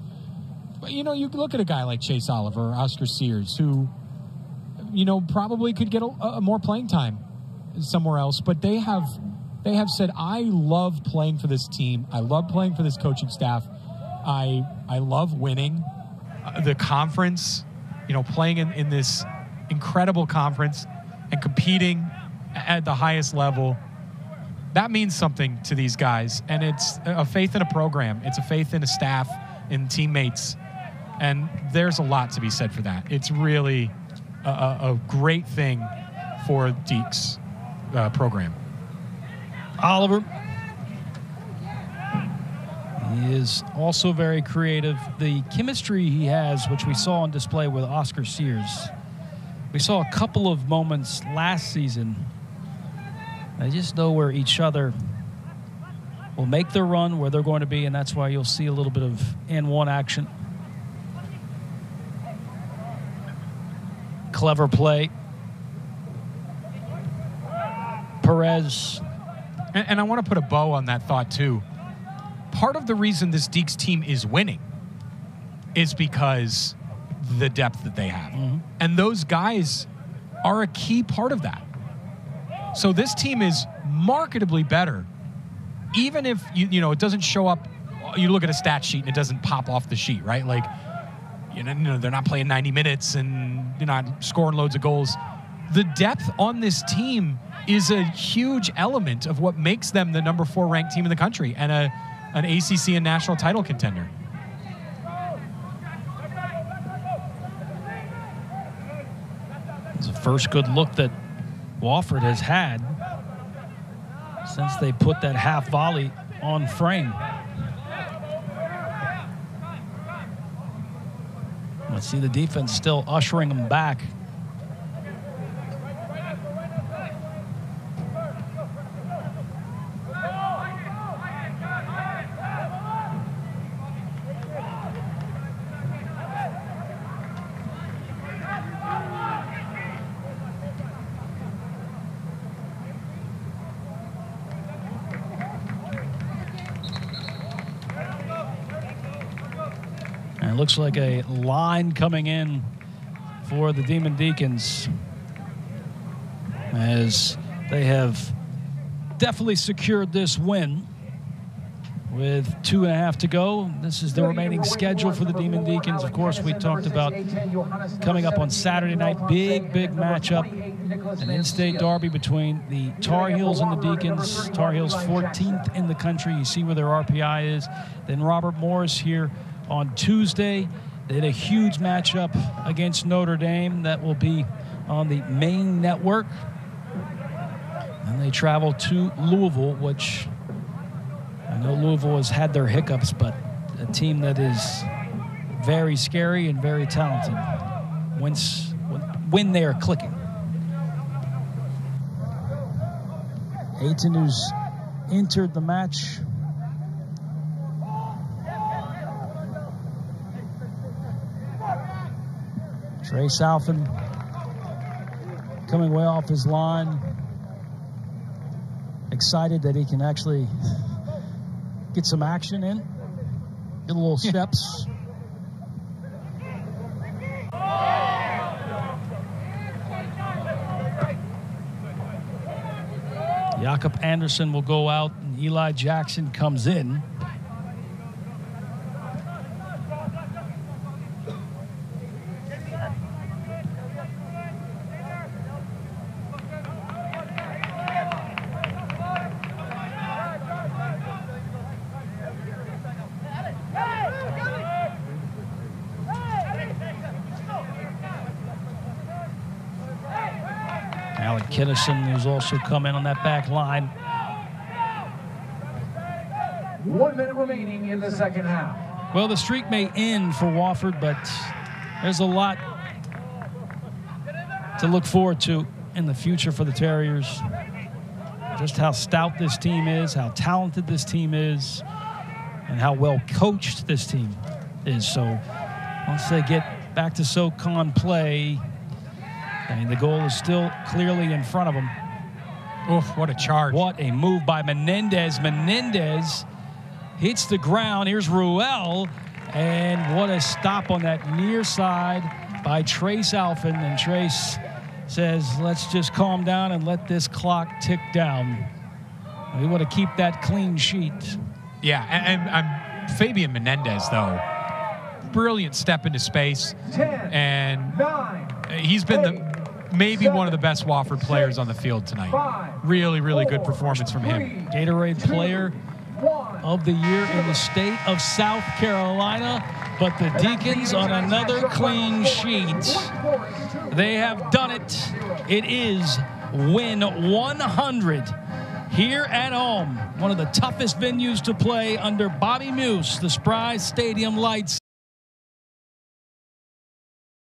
But you know, you look at a guy like Chase Oliver, or Oscar Sears, who, you know, probably could get a, a more playing time somewhere else. But they have, they have said, I love playing for this team. I love playing for this coaching staff. I, I love winning. Uh, the conference, you know, playing in, in this incredible conference and competing at the highest level. That means something to these guys, and it's a faith in a program. It's a faith in a staff, in teammates, and there's a lot to be said for that. It's really a, a, great thing for Deacs uh, program. Oliver. He is also very creative. The chemistry he has, which we saw on display with Oscar Sears, we saw a couple of moments last season. They just know where each other will make their run, where they're going to be, and that's why you'll see a little bit of N1 action. Clever play. Perez And, and I want to put a bow on that thought too. Part of the reason this Deacs team is winning is because the depth that they have. Mm-hmm. And those guys are a key part of that. So this team is marketably better, even if you, you know it doesn't show up. You look at a stat sheet and it doesn't pop off the sheet, right? Like, you know, you know, they're not playing 90 minutes and you're not scoring loads of goals. The depth on this team is a huge element of what makes them the number four ranked team in the country and a an ACC and national title contender. It's the first good look that Wofford has had since they put that half volley on frame. Let's see the defense still ushering them back. Looks like a line coming in for the Demon Deacons as they have definitely secured this win with two and a half to go. This is the remaining schedule for the Demon Deacons. Of course, we talked about coming up on Saturday night, big, big matchup, an in-state derby between the Tar Heels and the Deacons. Tar Heels 14th in the country. You see where their RPI is. Then Robert Morris here on Tuesday. They had a huge matchup against Notre Dame that will be on the main network. And they travel to Louisville, which I know Louisville has had their hiccups, but a team that is very scary and very talented when they are clicking. Ayton, who's entered the match. Trey Southam coming way off his line. Excited that he can actually get some action in, get a little steps. Jakob Anderson will go out, and Eli Jackson comes in. Kinnison, who's also come in on that back line. One minute remaining in the second half. Well, the streak may end for Wofford, but there's a lot to look forward to in the future for the Terriers. Just how stout this team is, how talented this team is, and how well coached this team is. So once they get back to SoCon play, I mean, the goal is still clearly in front of them. Oof, what a charge. What a move by Menendez. Menendez hits the ground. Here's Ruel. And what a stop on that near side by Trace Alphin. And Trace says, let's just calm down and let this clock tick down. We want to keep that clean sheet. Yeah, and, and um, Fabian Menendez, though, brilliant step into space. Ten, And nine, he's been the maybe one of the best Wofford players on the field tonight. Really, really good performance from him. Gatorade player of the year in the state of South Carolina. But the Deacons on another clean sheet. They have done it. It is win 100 here at home. One of the toughest venues to play under Bobby Muuss, the Spry Stadium Lights.